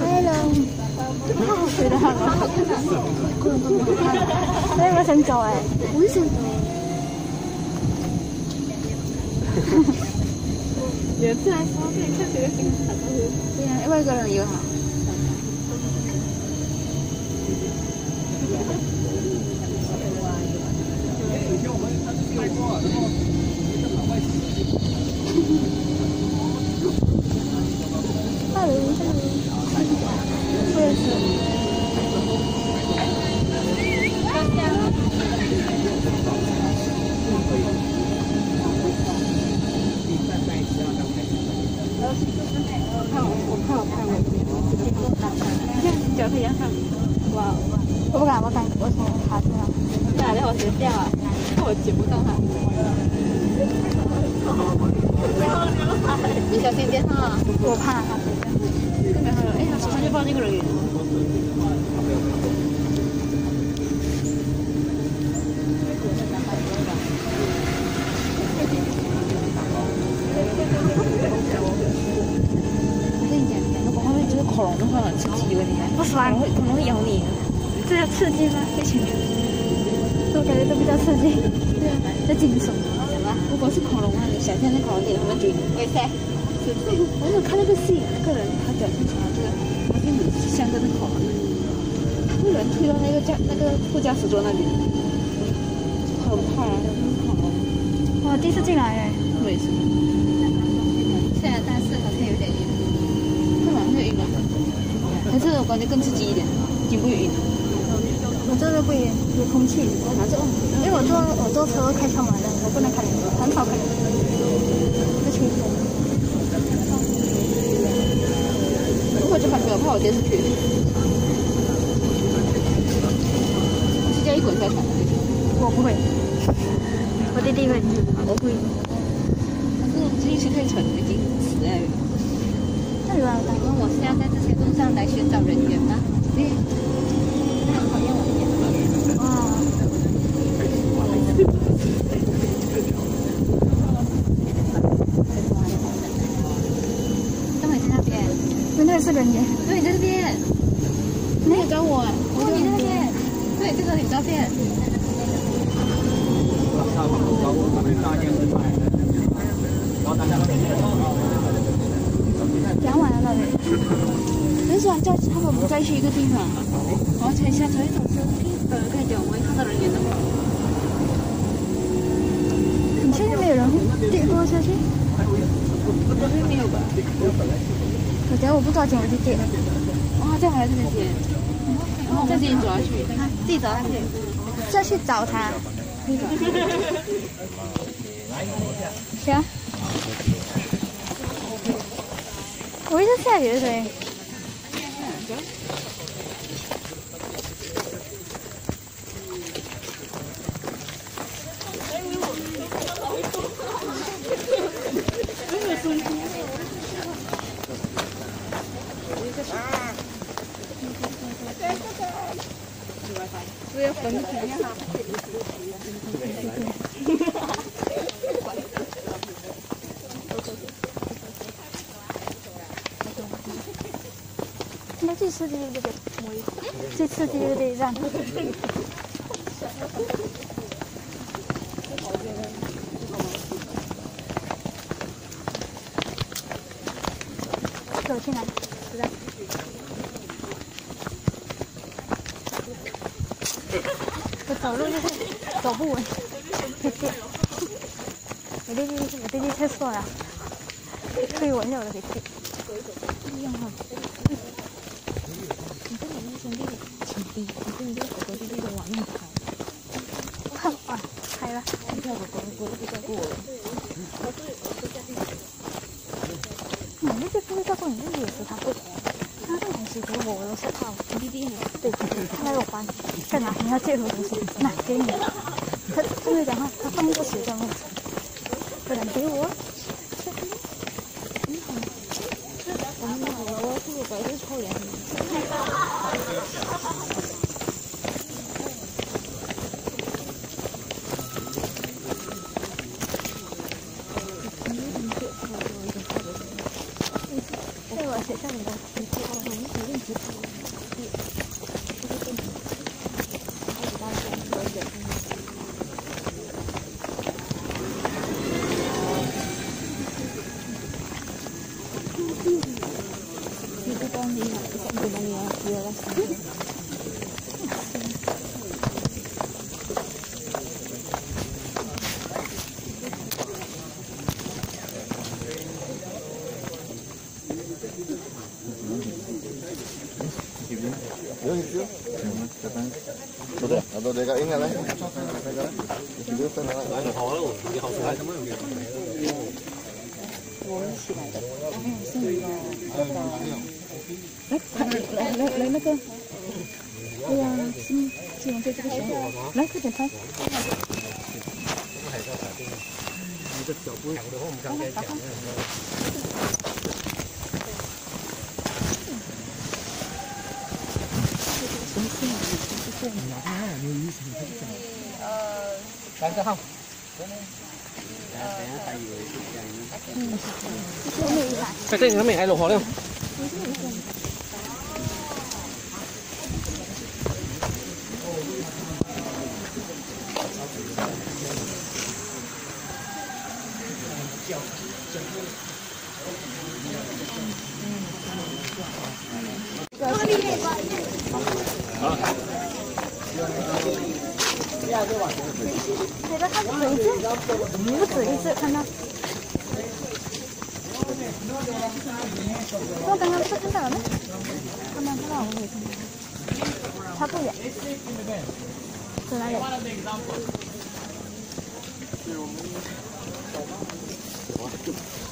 [SPEAKER 4] 哎喽，好水的，哎，我想走哎，我也想走。
[SPEAKER 6] 有次来说可以看这个新闻，对呀，外国人友好。
[SPEAKER 4] 哈喽，我也是。
[SPEAKER 6] 脚可以让看。哇，
[SPEAKER 4] 我不敢，我敢，我从爬出来。
[SPEAKER 6] 哪里好学掉啊？看我捡不到它。你小心点哈。
[SPEAKER 4] 我怕它飞掉。
[SPEAKER 6] 这边还有，哎，他手上就抱这个人鱼。我跟你讲，如果后面就是恐龙的话，很刺激的，你看，
[SPEAKER 4] 不喜欢
[SPEAKER 6] 恐龙会恐龙会咬你。
[SPEAKER 4] 这叫刺激吗？飞行员，我感觉这比较刺激，对啊，这惊悚。
[SPEAKER 6] 什么？如果是恐龙啊，你想象那恐龙给他们追你。为啥？我有看那个戏，那个人他表现出来这个，他跟你像个那恐龙，那个人推到那个驾那个副驾驶座那里，很怕啊，那个恐龙。
[SPEAKER 4] 我第一次进来哎，
[SPEAKER 6] 我也是。现在但是好像有点晕，会吗？会晕吗？还是我感觉更刺激一点，晕不会晕？
[SPEAKER 4] 我这个不晕，有空气。
[SPEAKER 6] 拿着哦。
[SPEAKER 4] 因为我坐我坐车开窗门的，我不能开很少开冷气，会吹风。
[SPEAKER 6] 我就还没有怕我跌出去。我是叫一滚下船的那种。
[SPEAKER 4] 我不会，我弟弟会。
[SPEAKER 6] 我会。但是这一次太沉，已经死了。
[SPEAKER 4] 那你玩的？
[SPEAKER 6] 请问我是要在这些路上来寻找人员吗？对。那很讨厌我一点。
[SPEAKER 4] 哇，
[SPEAKER 6] 根本在那边。
[SPEAKER 4] 那那个是人耶，
[SPEAKER 6] 对，在这边。你有找我？哦，你在那边。对，这个有照片。
[SPEAKER 4] 讲完了那里。
[SPEAKER 6] 很喜欢在他们不再去一个地方，然后才下车一种是，呃，跟你讲，我会看到人员的。
[SPEAKER 4] 你现在没有人跌过下去？
[SPEAKER 6] 这边没有吧？
[SPEAKER 4] 我等下我不抓紧我就跌。
[SPEAKER 6] 哦，再回来这边接，然后再自己走下去，自己走下去。
[SPEAKER 4] 再去。找他。行。我一直下雨的声音。那最刺激的这个，最刺激的这一站。走进来，知道。我走路就是走不稳，我弟弟，我弟弟太瘦了，推我尿的给推。一样哈。你跟你那兄弟挺你跟你这个狗狗弟弟的往那开。哇，开了。你看我狗狗弟弟照顾我。你那个不会照顾你那个也是他不。他这东西给我，我都是他弟弟对，他来我还，干嘛？你要借我东西？那给你。他他会讲话，他放过水这样子，不能给我。
[SPEAKER 6] 我们那我我这个白是抽烟。
[SPEAKER 4] 在我学校里的。
[SPEAKER 10] Atau dia kat ingat lah. Dia sana lah.
[SPEAKER 4] 来来来，那个，对呀，新新闻在这个时候，来快点拍。
[SPEAKER 5] 三个号。在这里面挨落河了。
[SPEAKER 4] 觉得他有一次，不止一次看到。我刚刚不是看到了吗？刚刚看到我没看到，差不远。在哪里？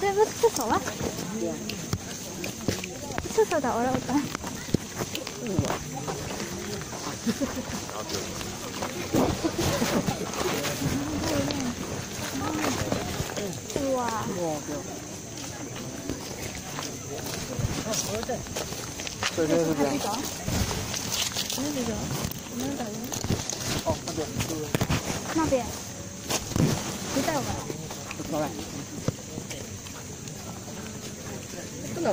[SPEAKER 4] 对，不是厕所吗？厕所的，我让我看。哇！
[SPEAKER 10] 这边是这样。
[SPEAKER 4] 那个，我们等
[SPEAKER 10] 哦，那边，对不对？
[SPEAKER 4] 那边，谁带我们？
[SPEAKER 5] 过来。不能。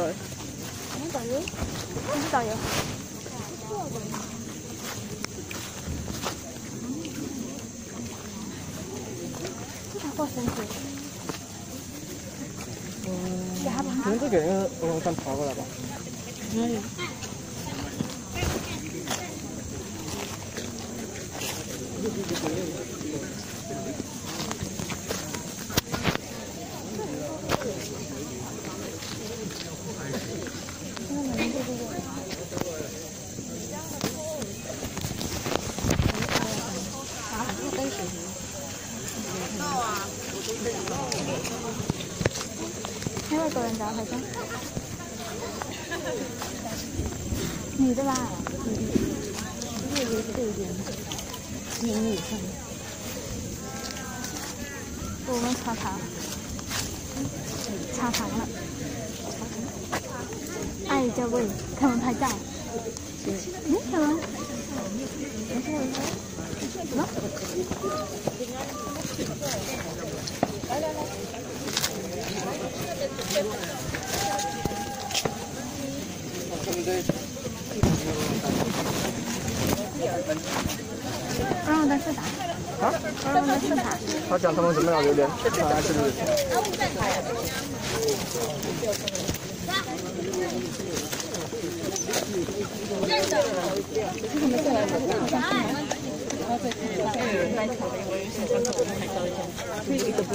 [SPEAKER 4] 我们导游，我是导游。这才过身体。
[SPEAKER 5] 嗯，可能这个人往快跑过来吧。
[SPEAKER 4] 那外国人的好像，女的吧？女的，这个这一点，年龄上。我们擦糖，擦糖了。爱教会他们拍照。嗯，什么？让我再试打。啊？让我再试打。
[SPEAKER 5] 他讲他们怎么样榴莲，他是不是？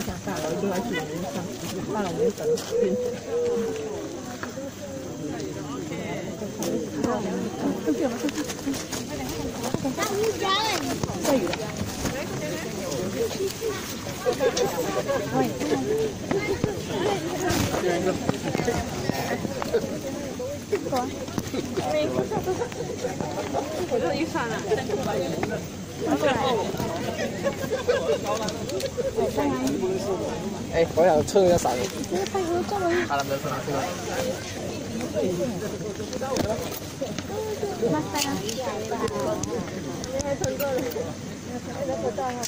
[SPEAKER 5] 下伞。好了，
[SPEAKER 6] 称一下吗？能能称点对一点的。你们你们去看吧，拿铁了是吧？快点快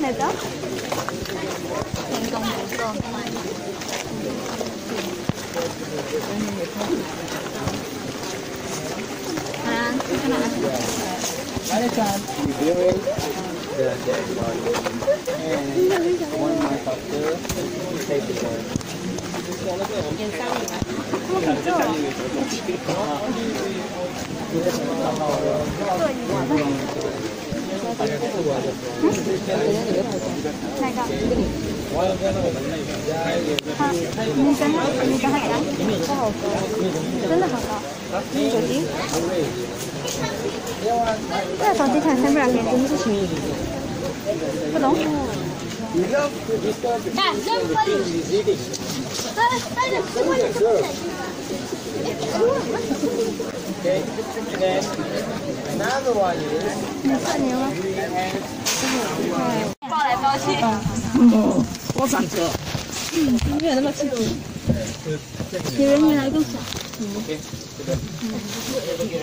[SPEAKER 4] 哪个？他，你跟他，你跟他讲，他好高，真的好高。你手机？这个手机才三百两千，真是便宜。不懂？
[SPEAKER 6] 看，扔分。来来来，这个这个。
[SPEAKER 10] Okay, and then another one is
[SPEAKER 4] 你算牛吗？
[SPEAKER 6] 抱来抱去。
[SPEAKER 4] 没有那么刺激。有人没有？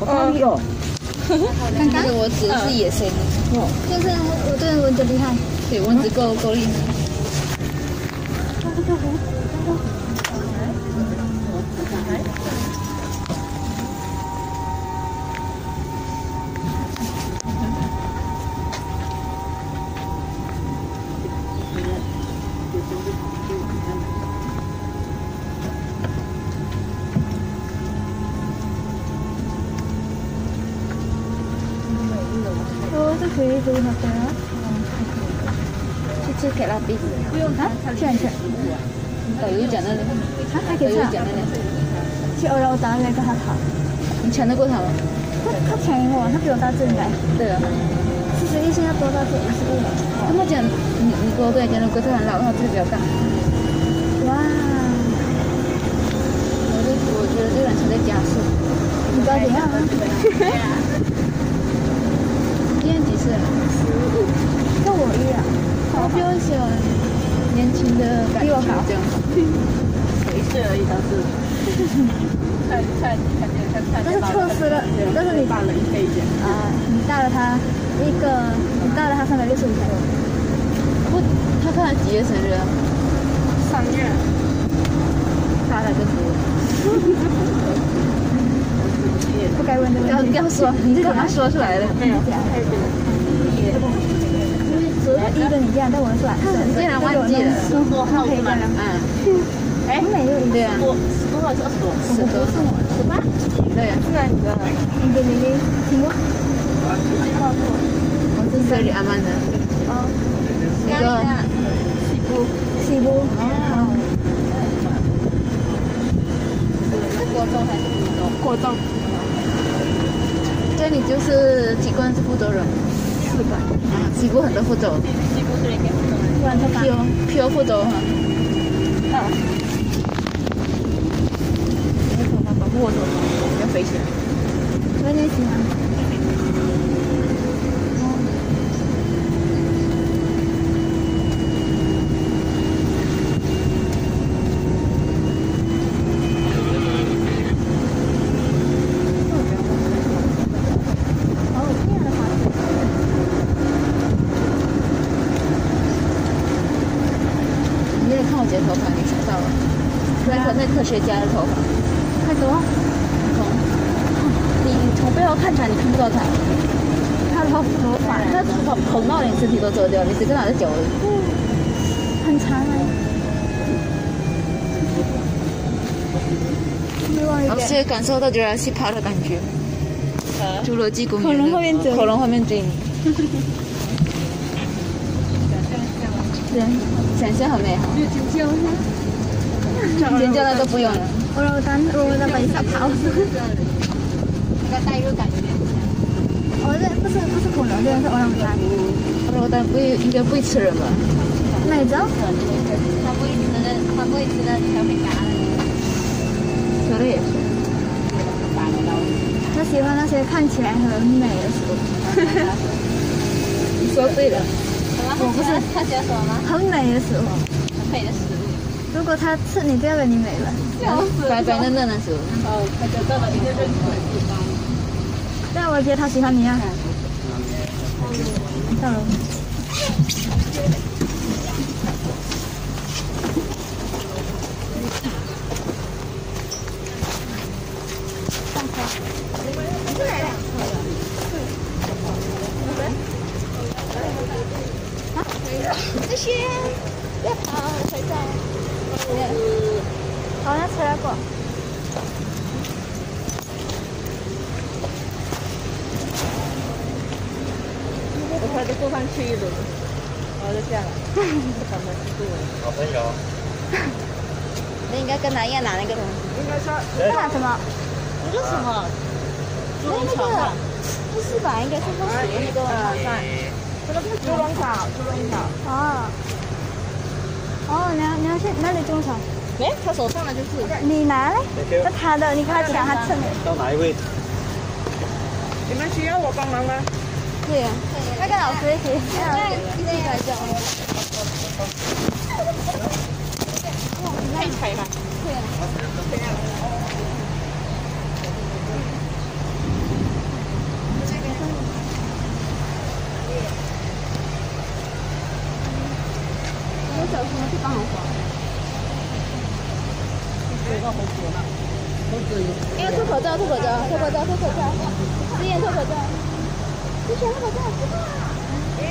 [SPEAKER 4] 我看你哦。
[SPEAKER 6] 刚刚我指的是野生的，
[SPEAKER 4] 就是我对蚊子厉害。
[SPEAKER 6] 对蚊子够够厉害。
[SPEAKER 4] 哦，去欧洲打那个他跑，
[SPEAKER 6] 你抢得过他吗？
[SPEAKER 4] 他他抢赢我，他比我大只应该。
[SPEAKER 6] 对啊，
[SPEAKER 4] 四十一，现在多大只？五十一。
[SPEAKER 6] 他们讲你你给我对讲的龟特很老，他这个比较大。
[SPEAKER 4] 哇，
[SPEAKER 6] 我就我觉得这辆车在加速。
[SPEAKER 4] 你高点啊？
[SPEAKER 6] 今年几岁了？
[SPEAKER 4] 跟我一样。
[SPEAKER 6] 他比我小，年轻的感觉 这
[SPEAKER 4] 是错失了，但是你啊，你大了他一个，你大了他三百六十五天。
[SPEAKER 6] 不，他看他几月生日啊？
[SPEAKER 2] 三月，
[SPEAKER 6] 他才跟我。
[SPEAKER 4] 不该问的
[SPEAKER 6] 要
[SPEAKER 4] 问题。
[SPEAKER 6] 要说，你这干嘛说出来的？
[SPEAKER 2] 没有，
[SPEAKER 4] 昨天一个你一样，但我是蓝色。
[SPEAKER 6] 竟然忘记了，
[SPEAKER 4] 十多号可以吗？
[SPEAKER 6] 嗯，
[SPEAKER 4] 哎，没有，
[SPEAKER 6] 对啊，
[SPEAKER 2] 十多还是二十多？
[SPEAKER 6] 十，
[SPEAKER 4] 八。
[SPEAKER 6] 对啊，
[SPEAKER 4] 是啊，你的，你的你的听过？
[SPEAKER 6] 我是这里阿曼的，
[SPEAKER 4] 哦，
[SPEAKER 6] 那个
[SPEAKER 4] 西部，西部。哦。
[SPEAKER 6] 国中还是初中？
[SPEAKER 4] 国中。
[SPEAKER 6] 这里就是几关是福州人，
[SPEAKER 4] 四个。
[SPEAKER 6] 啊，西部很多福州，
[SPEAKER 2] 西部这里跟福州。
[SPEAKER 6] P O P O 福州哈。
[SPEAKER 4] 啊。
[SPEAKER 6] 没头发保护我头发，要飞起来。
[SPEAKER 4] 我也喜欢。
[SPEAKER 6] 你也看我姐的头发，你想到了？那可那科学家的头发，
[SPEAKER 4] 太多。
[SPEAKER 6] 从你从背后看起来你看不到他，
[SPEAKER 4] 他头头发，
[SPEAKER 6] 他头发蓬到连身体都遮掉，你只看到他的脚而已。
[SPEAKER 4] 很长哎。另
[SPEAKER 6] 感受到 Jurassic Park 的感觉，侏罗纪公园
[SPEAKER 4] 恐龙后面追
[SPEAKER 6] 恐龙后面追你，
[SPEAKER 4] 对，
[SPEAKER 6] 想象很美好。尖叫的都不用了，
[SPEAKER 4] 我让单，我让把你吓跑。
[SPEAKER 6] 那个代入感有点强。
[SPEAKER 4] 哦，这不是不是恐龙，这个是欧朗丹。
[SPEAKER 6] 欧朗丹不会应该不会吃人吧？
[SPEAKER 4] 哪种？
[SPEAKER 6] 他不会吃的，他不会吃的小饼干。说的也是。
[SPEAKER 4] 他喜欢那些看起来很美的食物。
[SPEAKER 6] 你说对了。
[SPEAKER 4] 我不是
[SPEAKER 6] 他喜欢什么吗？
[SPEAKER 4] 很美的食物。
[SPEAKER 6] 很美的食物。
[SPEAKER 4] 如果他吃你，就要给你美了。
[SPEAKER 6] 白白嫩嫩的食物。
[SPEAKER 2] 哦，他就到了一个认可的地方。
[SPEAKER 4] 但我觉得他喜欢你啊。到了。
[SPEAKER 6] 这些，别跑，睡觉。
[SPEAKER 4] 好像吃了过。
[SPEAKER 2] 我快就坐上去一轮，然后就下来。他们坐。
[SPEAKER 11] 好朋友。
[SPEAKER 6] 那应该跟他一样拿那个东西。
[SPEAKER 2] 应该是。
[SPEAKER 4] 拿什么？
[SPEAKER 2] 那个什么？猪
[SPEAKER 6] 那
[SPEAKER 2] 笼草
[SPEAKER 6] 个不是吧？应该是喝水的那个。
[SPEAKER 2] 这个是猪笼草，猪笼草。
[SPEAKER 4] 哦。哦，你要你要去哪里种草？
[SPEAKER 2] 哎，他手上的就是。
[SPEAKER 4] 你拿嘞？那他的，你看他抢，他吃你。
[SPEAKER 11] 到哪一位？
[SPEAKER 2] 你们需要我帮忙吗？
[SPEAKER 4] 对呀，那个老师一起，一起拍照。
[SPEAKER 2] 可以拍吗？
[SPEAKER 4] 对呀。
[SPEAKER 6] 有小心去帮我滑。因为脱口罩，脱口罩，脱口罩，脱口罩，志愿脱口罩，你选脱口罩。
[SPEAKER 2] 一、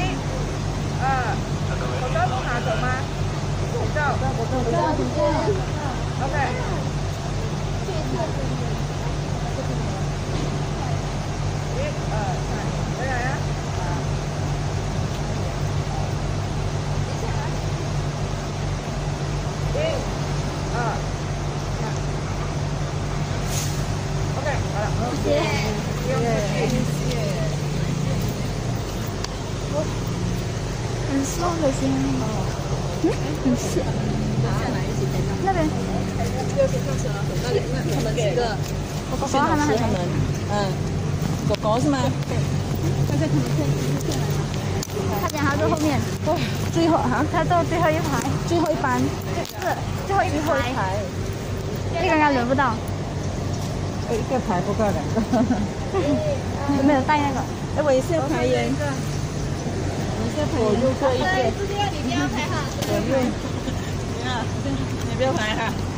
[SPEAKER 2] 二，口罩是拿走吗？口罩，
[SPEAKER 6] 口罩，口罩。
[SPEAKER 2] OK。一、二、三，回来呀。一、二、三。OK，好了。谢谢。不用客气。
[SPEAKER 4] 很瘦的先。嗯，很瘦。那边。
[SPEAKER 2] 那里，那他们几个，
[SPEAKER 4] 我狗狗他们很
[SPEAKER 2] 他们，嗯，狗狗是吗？
[SPEAKER 4] 他在他们这他讲他坐后面，哦，最后哈，他坐最后一排，最后一班，是最后一排。这个应该轮不到。
[SPEAKER 2] 一个排。不够两个。
[SPEAKER 4] 有没有带那个？
[SPEAKER 2] 哎，我也是要排耶。我又做一个。
[SPEAKER 6] 你不要拍哈。
[SPEAKER 2] 不要。你好，你不要拍哈。